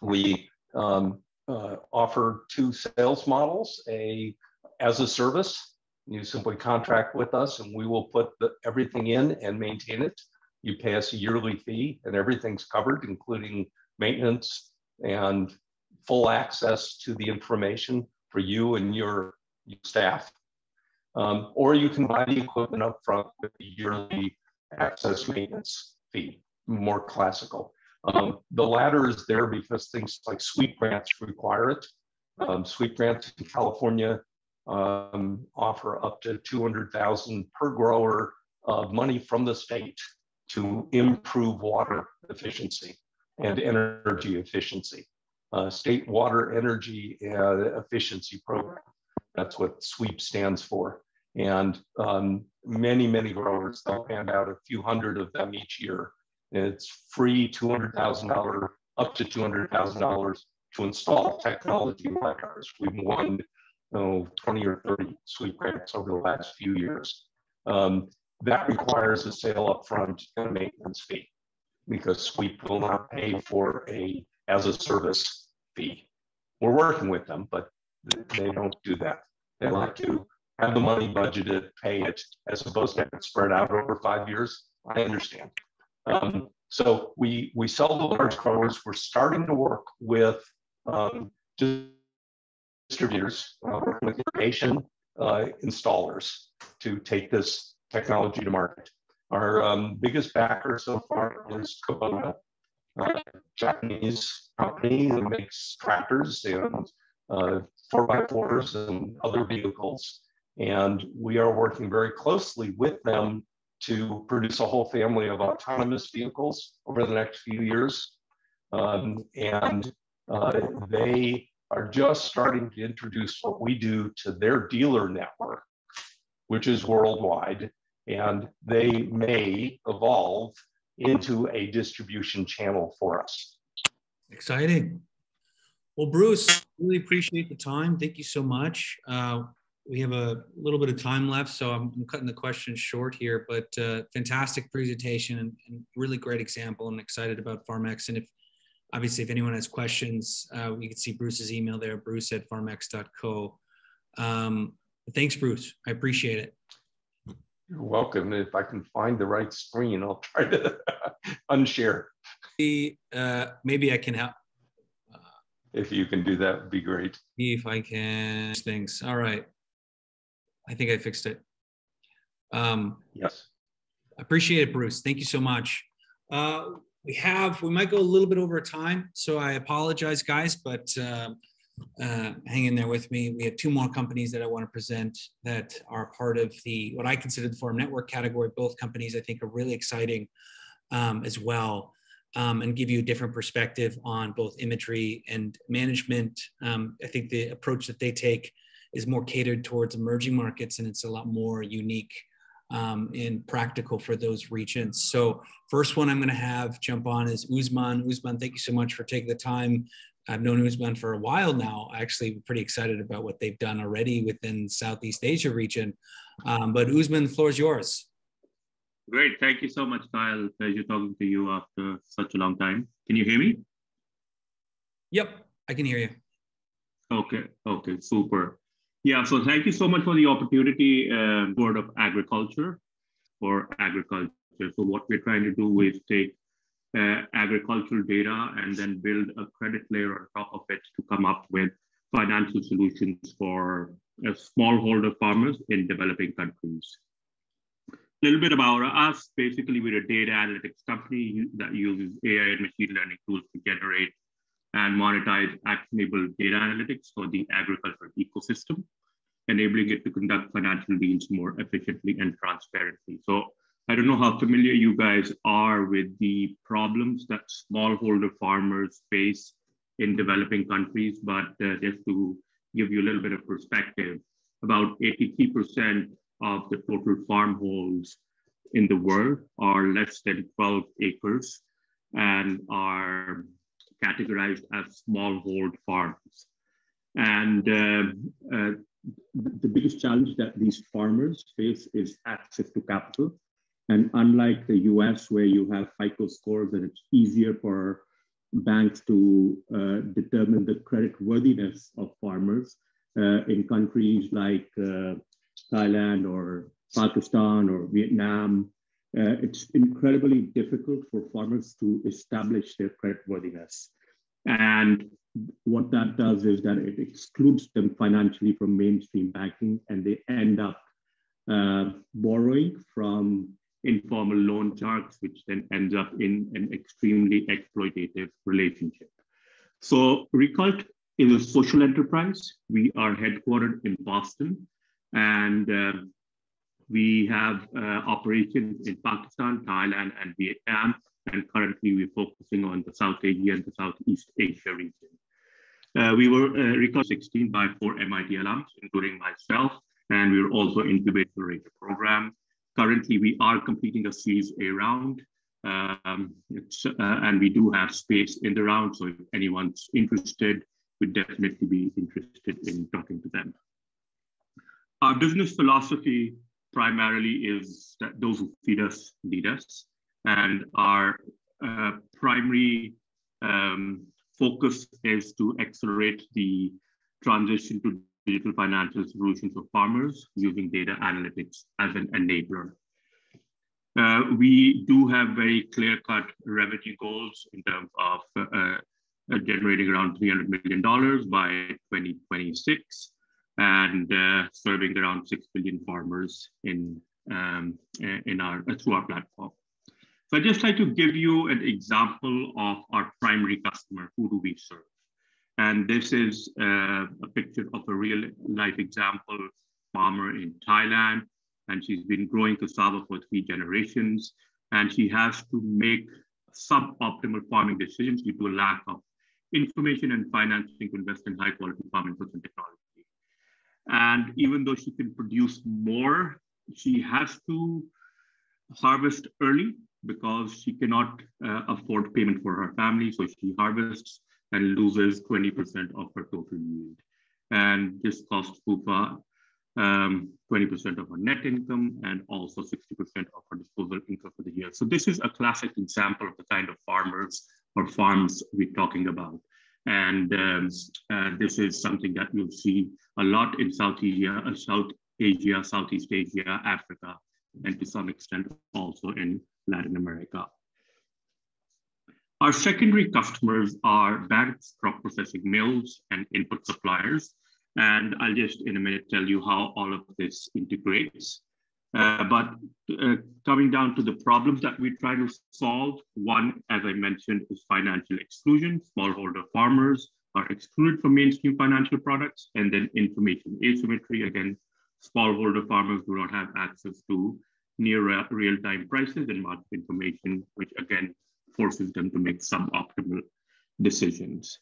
we um, uh, offer two sales models, a as a service, you simply contract with us and we will put the, everything in and maintain it. You pay us a yearly fee and everything's covered, including maintenance and full access to the information for you and your staff. Um, or you can buy the equipment up front with a yearly access maintenance fee, more classical. Um, the latter is there because things like sweep grants require it. Um, sweep grants in California um, offer up to 200,000 per grower of money from the state to improve water efficiency and energy efficiency. Uh, state water energy uh, efficiency program. That's what SWEEP stands for. And um, many, many growers, they'll hand out a few hundred of them each year. And it's free $200,000, up to $200,000 to install technology like ours. We've won oh, 20 or 30 sweep grants over the last few years. Um, that requires a sale up front and a maintenance fee because sweep will not pay for a as a service fee. We're working with them, but they don't do that. They like to have the money budgeted, pay it, as opposed to have it spread out over five years. I understand. Um, so we we sell the large growers. We're starting to work with um, distributors, uh, working with irrigation uh, installers to take this technology to market. Our um, biggest backer so far is Kubota, a Japanese company that makes tractors and uh, four by fours and other vehicles. And we are working very closely with them to produce a whole family of autonomous vehicles over the next few years. Um, and uh, they are just starting to introduce what we do to their dealer network, which is worldwide. And they may evolve into a distribution channel for us. Exciting. Well, Bruce, really appreciate the time. Thank you so much. Uh, we have a little bit of time left, so I'm, I'm cutting the questions short here, but uh, fantastic presentation and, and, really great example. I'm excited about Farm(x). And if obviously, if anyone has questions, uh, you can see Bruce's email there, bruce at farmx.co. Um, thanks, Bruce. I appreciate it. You're welcome. If I can find the right screen, I'll try to unshare. Uh, maybe I can help. If you can do that, would be great. If I can things. All right. I think I fixed it. Um, yes. Appreciate it, Bruce. Thank you so much. Uh, we have, we might go a little bit over time, so I apologize, guys, but uh, uh, hang in there with me. We have two more companies that I want to present that are part of the what I consider the Pharm Network category. Both companies I think are really exciting um, as well. Um, and give you a different perspective on both imagery and management. Um, I think the approach that they take is more catered towards emerging markets and it's a lot more unique um, and practical for those regions. So first one I'm going to have jump on is Usman. Usman, thank you so much for taking the time. I've known Usman for a while now. Actually, pretty excited about what they've done already within Southeast Asia region. Um, but Usman, the floor is yours. Great. Thank you so much, Kyle. Pleasure talking to you after such a long time. Can you hear me? Yep, I can hear you. Okay. Okay. Super. Yeah, so thank you so much for the opportunity, uh, Board of Agriculture for agriculture. So what we're trying to do is take uh, agricultural data and then build a credit layer on top of it to come up with financial solutions for uh, smallholder farmers in developing countries. A little bit about us. Basically, we're a data analytics company that uses AI and machine learning tools to generate and monetize actionable data analytics for the agricultural ecosystem, enabling it to conduct financial deals more efficiently and transparently. So I don't know how familiar you guys are with the problems that smallholder farmers face in developing countries, but uh, just to give you a little bit of perspective, about 83% of the total farm holds in the world are less than 12 acres and are categorized as smallhold farms. And uh, uh, the biggest challenge that these farmers face is access to capital. And unlike the US, where you have FICO scores and it's easier for banks to uh, determine the credit worthiness of farmers uh, in countries like uh, Thailand or Pakistan or Vietnam, uh, it's incredibly difficult for farmers to establish their creditworthiness. And what that does is that it excludes them financially from mainstream banking and they end up uh, borrowing from informal loan sharks, which then ends up in an extremely exploitative relationship. So Ricult is a social enterprise. We are headquartered in Boston and uh, we have uh, operations in Pakistan, Thailand, and Vietnam, and currently we're focusing on the South Asia and the Southeast Asia region. Uh, we were uh, Ricult 16 by four MIT alums, including myself, and we were also incubator program. Currently, we are completing a Series A round, um, uh, and we do have space in the round. So if anyone's interested, we'd definitely be interested in talking to them. Our business philosophy primarily is that those who feed us need us. And our uh, primary um, focus is to accelerate the transition to digital financial solutions for farmers using data analytics as an enabler. Uh, we do have very clear-cut revenue goals in terms of uh, uh, generating around $300 million by 2026 and uh, serving around 6 billion farmers in, um, in our, through our platform. So I just like to give you an example of our primary customer, who do we serve? And this is uh, a picture of a real life example farmer in Thailand. And she's been growing cassava for three generations. And she has to make suboptimal farming decisions due to a lack of information and financing to invest in high quality farming and technology. And even though she can produce more, she has to harvest early because she cannot uh, afford payment for her family. So she harvests and loses 20% of her total yield. And this costs FUFA um, 20% of her net income and also 60% of her disposable income for the year. So this is a classic example of the kind of farmers or farms we're talking about. And um, uh, this is something that you'll see a lot in South Asia, uh, South Asia, Southeast Asia, Africa, and to some extent also in Latin America. Our secondary customers are banks, crop processing mills, and input suppliers. And I'll just in a minute tell you how all of this integrates. Uh, but uh, coming down to the problems that we try to solve, one, as I mentioned, is financial exclusion. Smallholder farmers are excluded from mainstream financial products. And then information asymmetry. Again, smallholder farmers do not have access to near real-time prices and market information, which again forces them to make suboptimal decisions.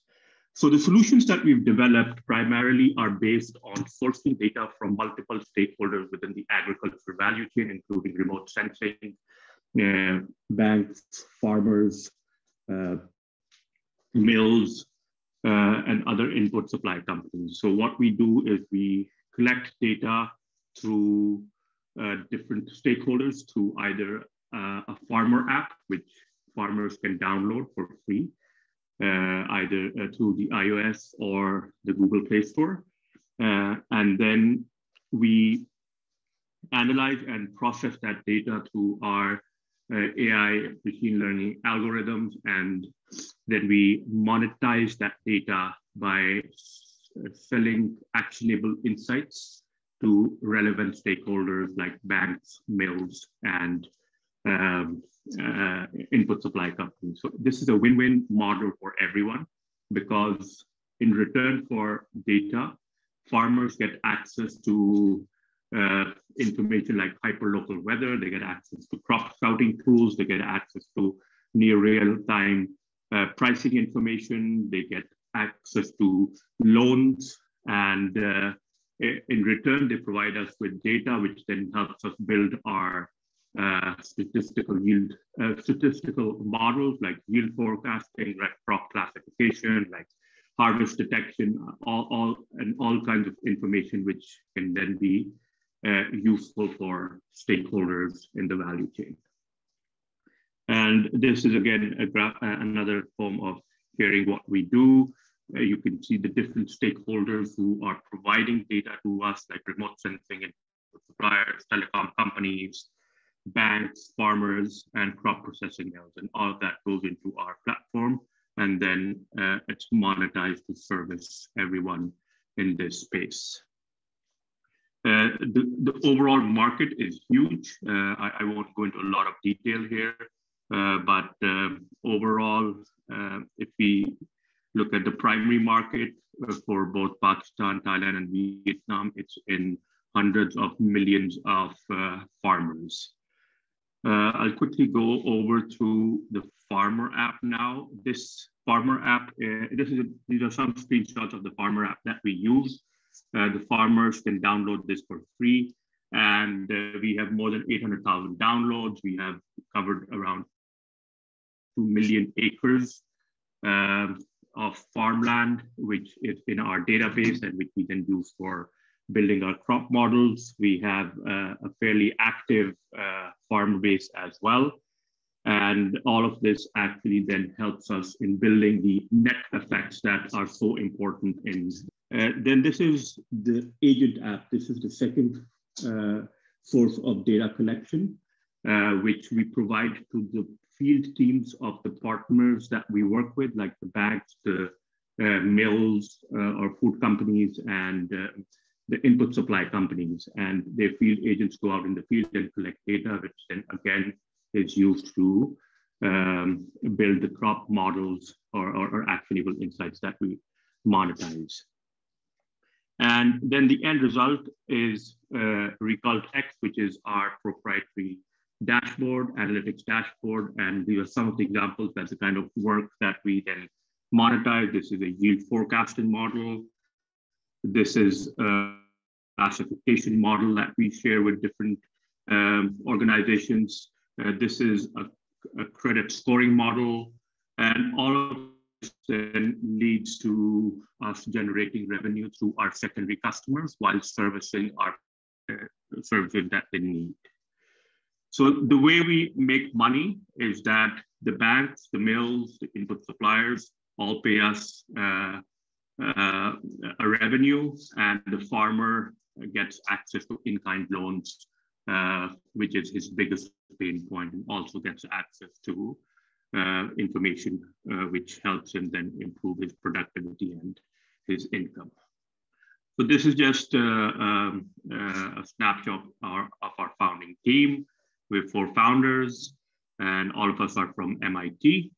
So the solutions that we've developed primarily are based on sourcing data from multiple stakeholders within the agriculture value chain, including remote sensing, uh, banks, farmers, uh, mills, uh, and other input supply companies. So what we do is we collect data through uh, different stakeholders through either uh, a farmer app, which farmers can download for free, either uh, through the iOS or the Google Play Store. Uh, and then we analyze and process that data through our AI machine learning algorithms. And then we monetize that data by selling actionable insights to relevant stakeholders like banks, mills, and um, uh, input supply companies. So this is a win-win model for everyone because in return for data, farmers get access to uh, information like hyperlocal weather, they get access to crop scouting tools, they get access to near real-time uh, pricing information, they get access to loans, and uh, in return, they provide us with data, which then helps us build our uh, statistical yield, uh, statistical models like yield forecasting, like crop classification, like harvest detection, all, all and all kinds of information which can then be uh, useful for stakeholders in the value chain. And this is again uh, another form of hearing what we do. Uh, you can see the different stakeholders who are providing data to us, like remote sensing and suppliers, telecom companies, banks, farmers, and crop processing mills. And all of that goes into our platform. And then uh, it's monetized to service everyone in this space. Uh, the, the overall market is huge. Uh, I, I, won't go into a lot of detail here, uh, but uh, overall, uh, if we look at the primary market for both Pakistan, Thailand, and Vietnam, it's in hundreds of millions of farmers. Uh, I'll quickly go over to the farmer app now. This farmer app, uh, this is a, these are some screenshots of the farmer app that we use. Uh, the farmers can download this for free. And uh, we have more than 800,000 downloads. We have covered around 2 million acres um, of farmland, which is in our database and which we then use for building our crop models. We have uh, a fairly active uh, farm base as well. And all of this actually then helps us in building the net effects that are so important in. Uh, then this is the agent app. This is the second uh, source of data collection, uh, which we provide to the field teams of the partners that we work with, like the banks, the uh, mills or food companies and the input supply companies and their field agents go out in the field and collect data, which then again is used to um, build the crop models or, or, or, actionable insights that we monetize. And then the end result is uh, Ricult X, which is our proprietary dashboard, analytics dashboard, and these are some of the examples. That's the kind of work that we then monetize. This is a yield forecasting model. This is a classification model that we share with different um, organizations. Uh, this is a, a, credit scoring model, and all of this then leads to us generating revenue through our secondary customers while servicing our uh, services that they need. So the way we make money is that the banks, the mills, the input suppliers all pay us uh, uh, a revenue, and the farmer gets access to in-kind loans, uh, which is his biggest pain point, and also gets access to uh, information, uh, which helps him then improve his productivity and his income. So this is just uh, um, a snapshot of our, of our founding team. We have four founders, and all of us are from MIT.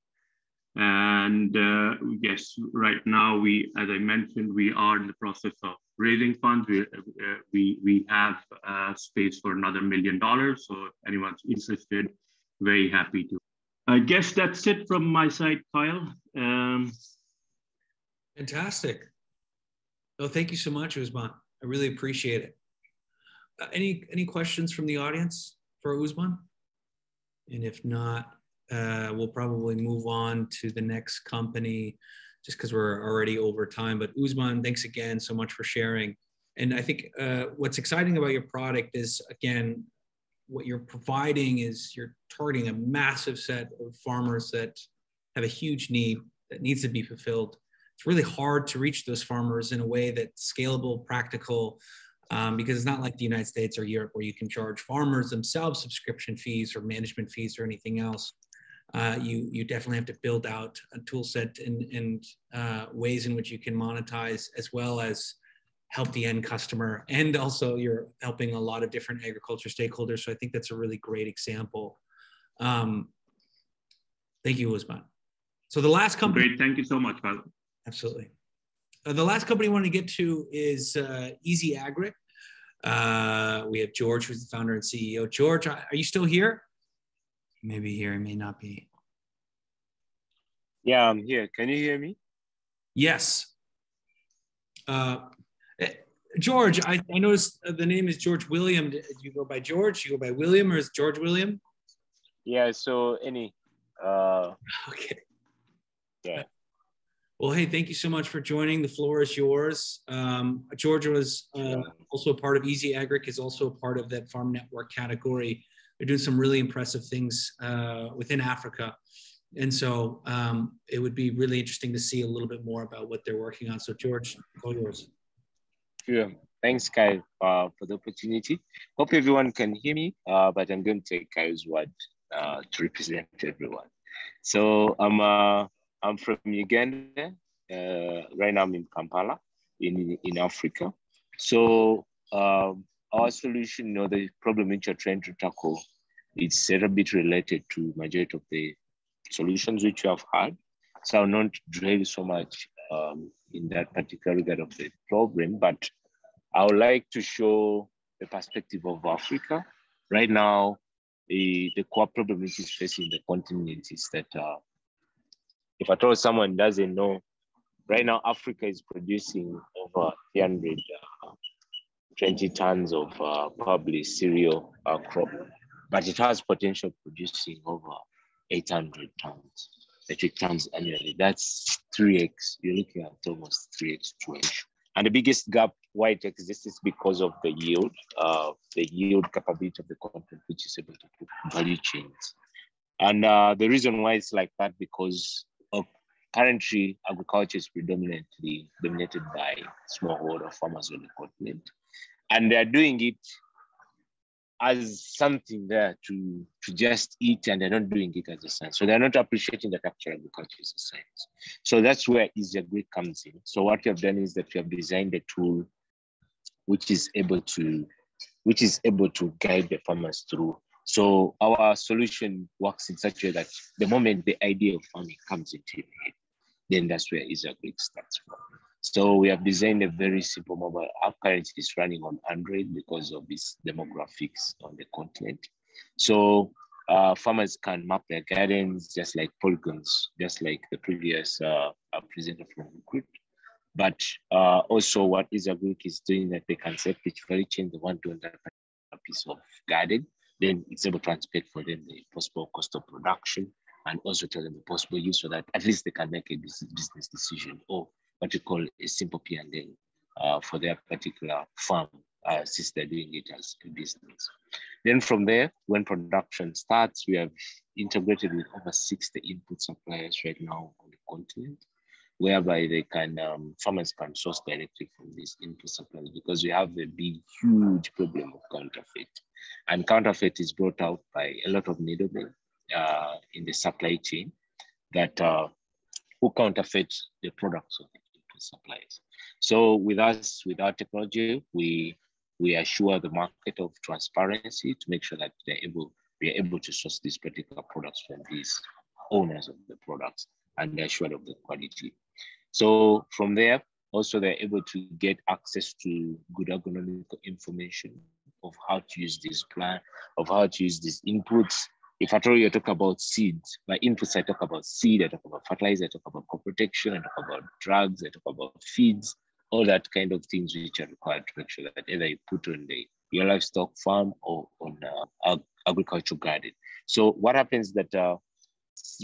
And uh, yes, right now we, as I mentioned, we are in the process of raising funds. We uh, we we have uh, space for another million dollars. So if anyone's interested, very happy to. I guess that's it from my side, Kyle. Um, Fantastic. Oh, thank you so much, Usman. I really appreciate it. Uh, any any questions from the audience? for Usman? And if not, uh, we'll probably move on to the next company just because we're already over time. But Usman, thanks again so much for sharing. And I think uh, what's exciting about your product is, again, what you're providing is you're targeting a massive set of farmers that have a huge need that needs to be fulfilled. It's really hard to reach those farmers in a way that's scalable, practical, um, because it's not like the United States or Europe where you can charge farmers themselves subscription fees or management fees or anything else. Uh, you you definitely have to build out a tool set and, and uh, ways in which you can monetize as well as help the end customer and also you're helping a lot of different agriculture stakeholders so i think that's a really great example um, thank you usman so the last company great thank you so much Kyle. absolutely uh, the last company I want to get to is uh, EzyAgric Uh, we have George, who's the founder and CEO. George, are you still here? Maybe here, he may not be. Yeah, I'm here. Can you hear me? Yes. Uh, eh, George, I, I noticed the name is George William. Do you go by George? You go by William, or is George William? Yeah. So any. Uh, okay. Yeah. Well, hey, thank you so much for joining. The floor is yours. Um, Georgia was uh, also a part of EzyAgric, is also a part of that farm network category. They're doing some really impressive things uh, within Africa. And so um, it would be really interesting to see a little bit more about what they're working on. So, George, yours. Sure. Thanks, Kai, uh, for the opportunity. Hope everyone can hear me, uh, but I'm going to take Kai's word uh, to represent everyone. So I'm uh, I'm from Uganda. Uh, right now I'm in Kampala, in, in Africa. So um, our solution, or the problem which you're trying to tackle, it's a little bit related to majority of the solutions which you have had. So I'll not dwell so much um, in that particular regard of the problem, but I would like to show the perspective of Africa. Right now, the, the core problem which is facing the continent is that uh, if at all someone doesn't know, right now Africa is producing over 300 uh, tons of uh, probably cereal uh, crop, but it has potential producing over 800 tons, metric tons annually. That's 3x. You're looking at almost 3x ratio. And the biggest gap why it exists is because of the yield, uh, the yield capability of the content, which is able to put value chains. And uh, the reason why it's like that because of currently agriculture is predominantly dominated by smallholder farmers on the continent. And they're doing it as something there to, to just eat and they're not doing it as a science. So they're not appreciating that actual agriculture is a science. So that's where EzyAgric comes in. So what we have done is that we have designed a tool which is able to which is able to guide the farmers through so our solution works in such a way that the moment the idea of farming comes into your head, then that's where EzyAgric starts from. So we have designed a very simple mobile app. Currently, it's running on Android because of its demographics on the continent. So uh, farmers can map their gardens just like polygons, just like the previous uh, presenter from Ricult. But uh, also what EzyAgric is doing that they can set which value chain want to enter a piece of garden, then it's able to anticipate for them the possible cost of production and also tell them the possible use so that at least they can make a business decision or what you call a simple P&L uh, for their particular farm uh, since they're doing it as a business. Then from there, when production starts, we have integrated with over 60 input suppliers right now on the continent whereby they can um, farmers can source directly from these input suppliers because we have a big, huge problem of counterfeit, and counterfeit is brought out by a lot of middlemen uh, in the supply chain that uh, who counterfeit the products of the suppliers. So with us, with our technology, we we assure the market of transparency to make sure that they're able we are able to source these particular products from these owners of the products and they're assured of the quality. So from there, also they're able to get access to good agronomic information of how to use this plant, of how to use these inputs. If at all you talk about seeds, by inputs I talk about seed, I talk about fertilizer, I talk about crop protection, I talk about drugs, I talk about feeds, all that kind of things which are required to make sure that either you put on the your livestock farm or on uh, agricultural garden. So what happens that uh,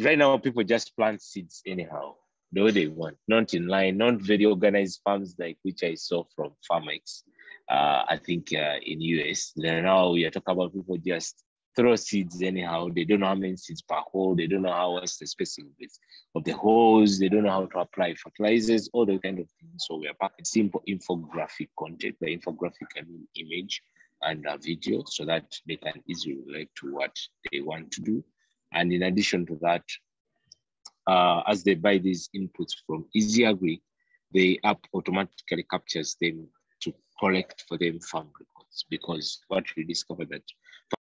right now people just plant seeds anyhow the way they want, not in line, not very organized farms like which I saw from Farm(x), uh, I think uh, in US. Then now we are talking about people just throw seeds anyhow. They don't know how many seeds per hole. They don't know how what's the spacing of, of the holes. They don't know how to apply fertilizers, all the kind of things. So we are packing simple infographic content, the infographic and image and a video so that they can easily relate to what they want to do. And in addition to that, uh, as they buy these inputs from EzyAgric, the app automatically captures them to collect for them farm records because what we discovered that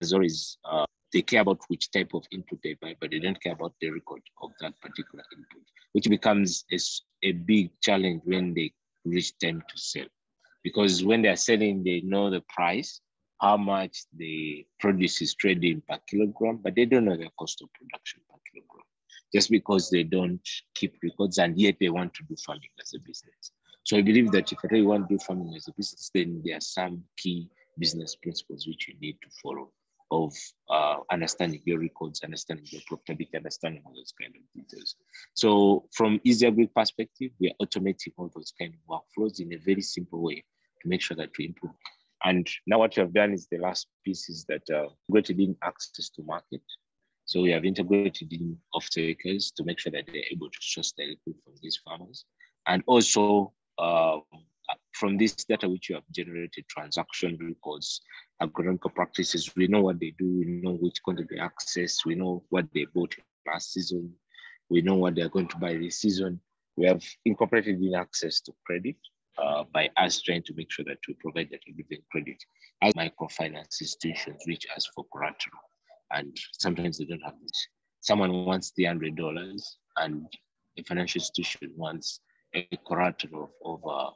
farmers is uh, they care about which type of input they buy, but they don't care about the record of that particular input, which becomes a, a big challenge when they reach time to sell. Because when they're selling, they know the price, how much the produce is trading per kilogram, but they don't know the cost of production per kilogram just because they don't keep records and yet they want to do farming as a business. So I believe that if you really want to do farming as a business, then there are some key business principles which you need to follow of uh, understanding your records, understanding your profitability, understanding all those kind of details. So from Easier EzyAgric perspective, we are automating all those kind of workflows in a very simple way to make sure that we improve. And now what we have done is the last piece is that uh, we're getting access to market. So we have integrated in off-takers to make sure that they're able to source directly from these farmers. And also uh, from this data which you have generated, transaction records, agronomical practices, we know what they do, we know which content they access, we know what they bought last season, we know what they're going to buy this season. We have incorporated in access to credit uh, by us trying to make sure that we provide that given credit. As microfinance institutions, which ask for collateral and sometimes they don't have this. Someone wants the hundred dollars, and a financial institution wants a collateral of over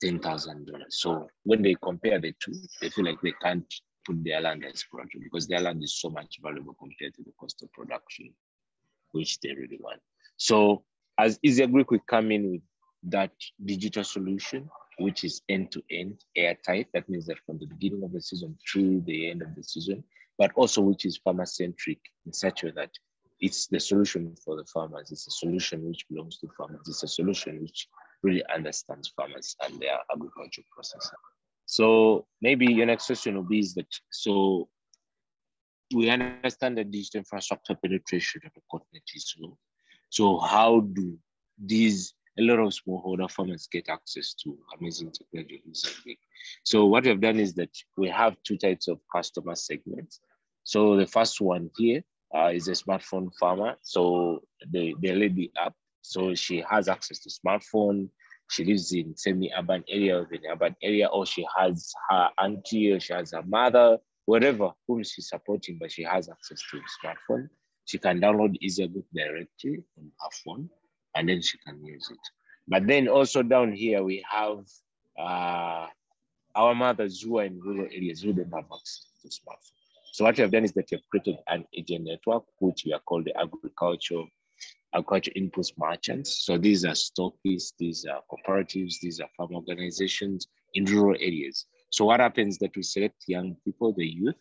ten thousand dollars. So when they compare the two, they feel like they can't put their land as collateral because their land is so much valuable compared to the cost of production, which they really want. So as EzyAgric, we come in with that digital solution, which is end-to-end airtight. That means that from the beginning of the season through the end of the season, but also which is farmer centric in such a way that it's the solution for the farmers. It's a solution which belongs to farmers. It's a solution which really understands farmers and their agricultural process. So maybe your next question will be is that so we understand that digital infrastructure penetration of the continent is low. So how do these a lot of smallholder farmers get access to amazing technology So what we've done is that we have two types of customer segments. So the first one here uh, is a smartphone farmer. So the, the app, so she has access to smartphone. She lives in semi-urban area or in urban area, or she has her auntie, or she has her mother, whatever whom she's supporting, but she has access to smartphone. She can download EzyAgric directly on her phone, and then she can use it. But then also down here we have uh, our mothers who are in rural areas who don't have access to smartphone. So what we have done is that we have created an agent network, which we are called the agricultural agriculture inputs merchants. So these are stockists, these are cooperatives, these are farm organizations in rural areas. So what happens that we select young people, the youth,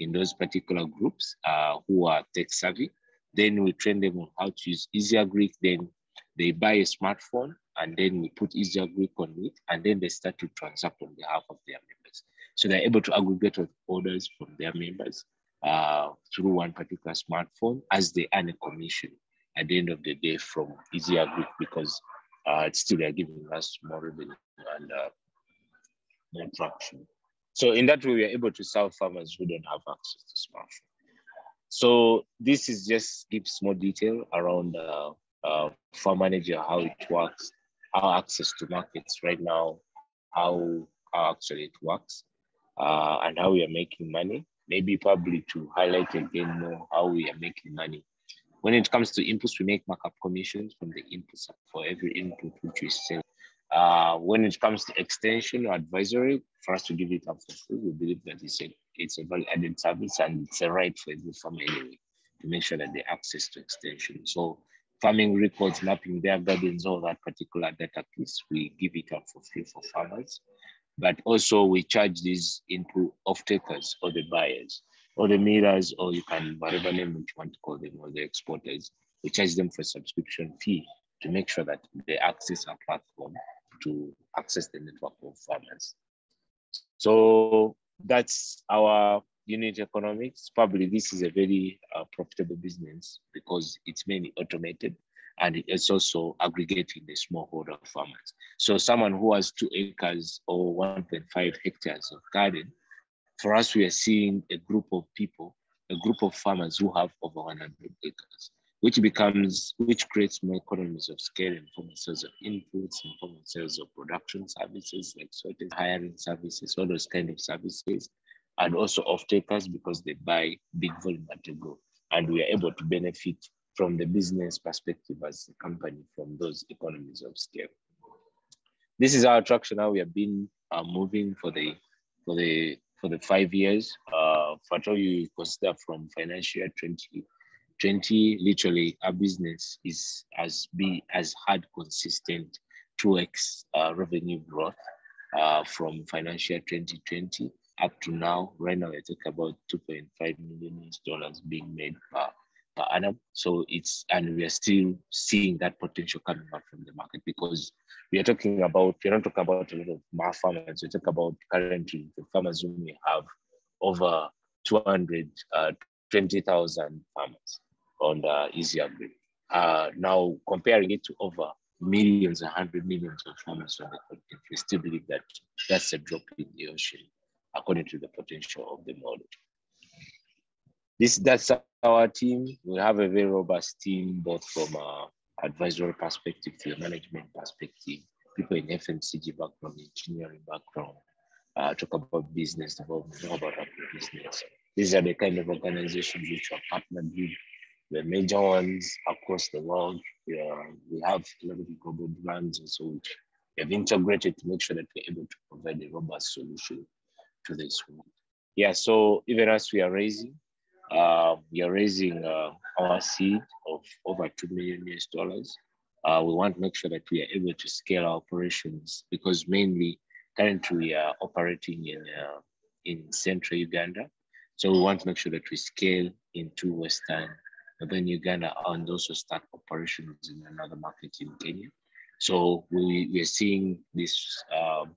in those particular groups uh, who are tech savvy. Then we train them on how to use EzyAgric. Then they buy a smartphone and then we put EzyAgric on it. And then they start to transact on behalf of their members. So they're able to aggregate orders from their members uh, through one particular smartphone as they earn a commission at the end of the day from EzyAgric because uh, it's still they're giving us more revenue and uh, more traction. So in that way, we are able to serve farmers who don't have access to smartphone. So this is just gives more detail around uh, uh, farm manager, how it works, our access to markets right now, how, how actually it works, uh, and how we are making money. Maybe probably to highlight again more how we are making money. When it comes to inputs, we make markup commissions from the inputs for every input which we sell. Uh, when it comes to extension or advisory, for us to give it up for free, we believe that it's a, it's a value added service and it's a right for every farmer anyway to make sure that they access to extension. So farming records, mapping their gardens, all that particular data piece, we give it up for free for farmers. But also we charge these input off takers or the buyers or the mirrors, or you can whatever name you want to call them, or the exporters. We charge them for subscription fee to make sure that they access our platform to access the network of farmers. So that's our unit economics. Probably this is a very uh, profitable business because it's mainly automated and it's also aggregating the smallholder farmers. So someone who has two acres or 1.5 hectares of garden, for us, we are seeing a group of people, a group of farmers who have over 100 acres which becomes, which creates more economies of scale in form of sales of inputs, in form of sales of production services, like certain hiring services, all those kind of services, and also off takers because they buy big volume go. And we are able to benefit from the business perspective as a company from those economies of scale. This is our traction now. We have been uh, moving for the for the for the five years. Uh, for you consider from financial year 20 20 literally our business is as been as had consistent 2x uh, revenue growth uh, from financial 2020 up to now right now it's about 2.5 million dollars being made per, per annum so it's and we are still seeing that potential coming out from the market because we are talking about we're not talking about a lot of more farmers we talk about currently the farmers who may have over 200 uh, 20,000 farmers on the EzyAgric. Uh, now comparing it to over millions and hundred millions of farmers on the continent, we still believe that that's a drop in the ocean, according to the potential of the model. This that's our team. We have a very robust team, both from a advisory perspective to a management perspective. People in FMCG background, engineering background, uh, talk about business development, talk about business. These are the kind of organizations which are partnered with the major ones across the world. Yeah, we have a lot of global brands also which we have integrated to make sure that we're able to provide a robust solution to this one. Yeah, so even as we are raising, uh, we are raising uh, our seed of over 2 million US dollars. Uh, we want to make sure that we are able to scale our operations because mainly currently we are operating in, uh, in central Uganda. So we want to make sure that we scale into Western then Uganda and also start operations in another market in Kenya. So we, we are seeing this um,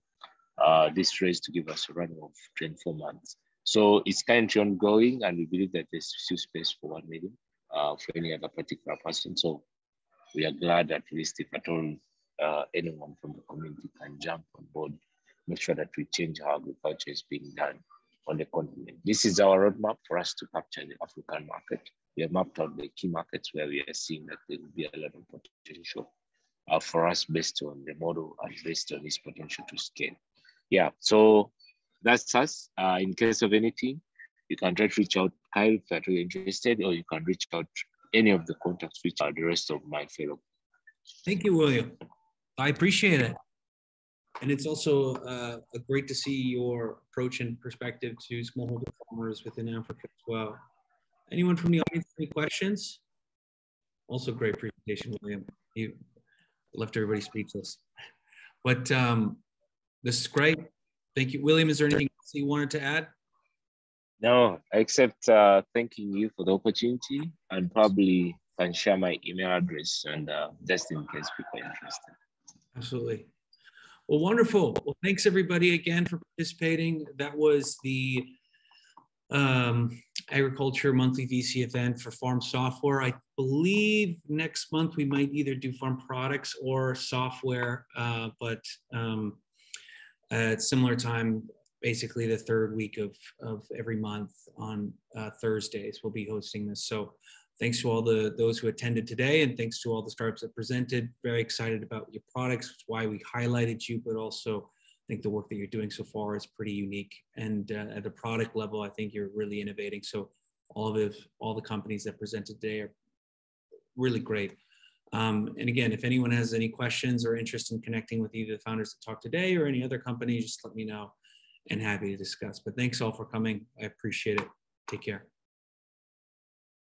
uh, this race to give us a run of 24 months. So it's currently ongoing, and we believe that there's still space for one million uh, for any other particular person. So we are glad at least if at all uh, anyone from the community can jump on board, make sure that we change how agriculture is being done on the continent. This is our roadmap for us to capture the African market we have mapped out the key markets where we are seeing that there will be a lot of potential uh, for us based on the model and based on this potential to scale. Yeah, so that's us. Uh, in case of anything, you can to reach out Kyle if you're interested, or you can reach out any of the contacts which are the rest of my fellow. Thank you, William. I appreciate it. and it's also uh, great to see your approach and perspective to smallholder farmers within Africa as well. Anyone from the audience any questions? Also great presentation, William. You left everybody speechless. But um, this is great. Thank you. William, is there anything else you wanted to add? No, except uh, thanking you for the opportunity and probably can share my email address and uh, just in case people are interested. Absolutely. Well, wonderful. Well, thanks everybody again for participating. That was the um, agriculture monthly VC event for farm software. I believe next month we might either do farm products or software, uh, but um, at similar time, basically the third week of, of every month on uh, Thursdays, we'll be hosting this. So thanks to all the those who attended today and thanks to all the startups that presented. Very excited about your products, It's why we highlighted you, but also I think the work that you're doing so far is pretty unique. And uh, at the product level, I think you're really innovating. So all of all the companies that presented today are really great. Um, and again, if anyone has any questions or interest in connecting with either the founders that talked today or any other company, just let me know and happy to discuss. But thanks all for coming. I appreciate it. Take care.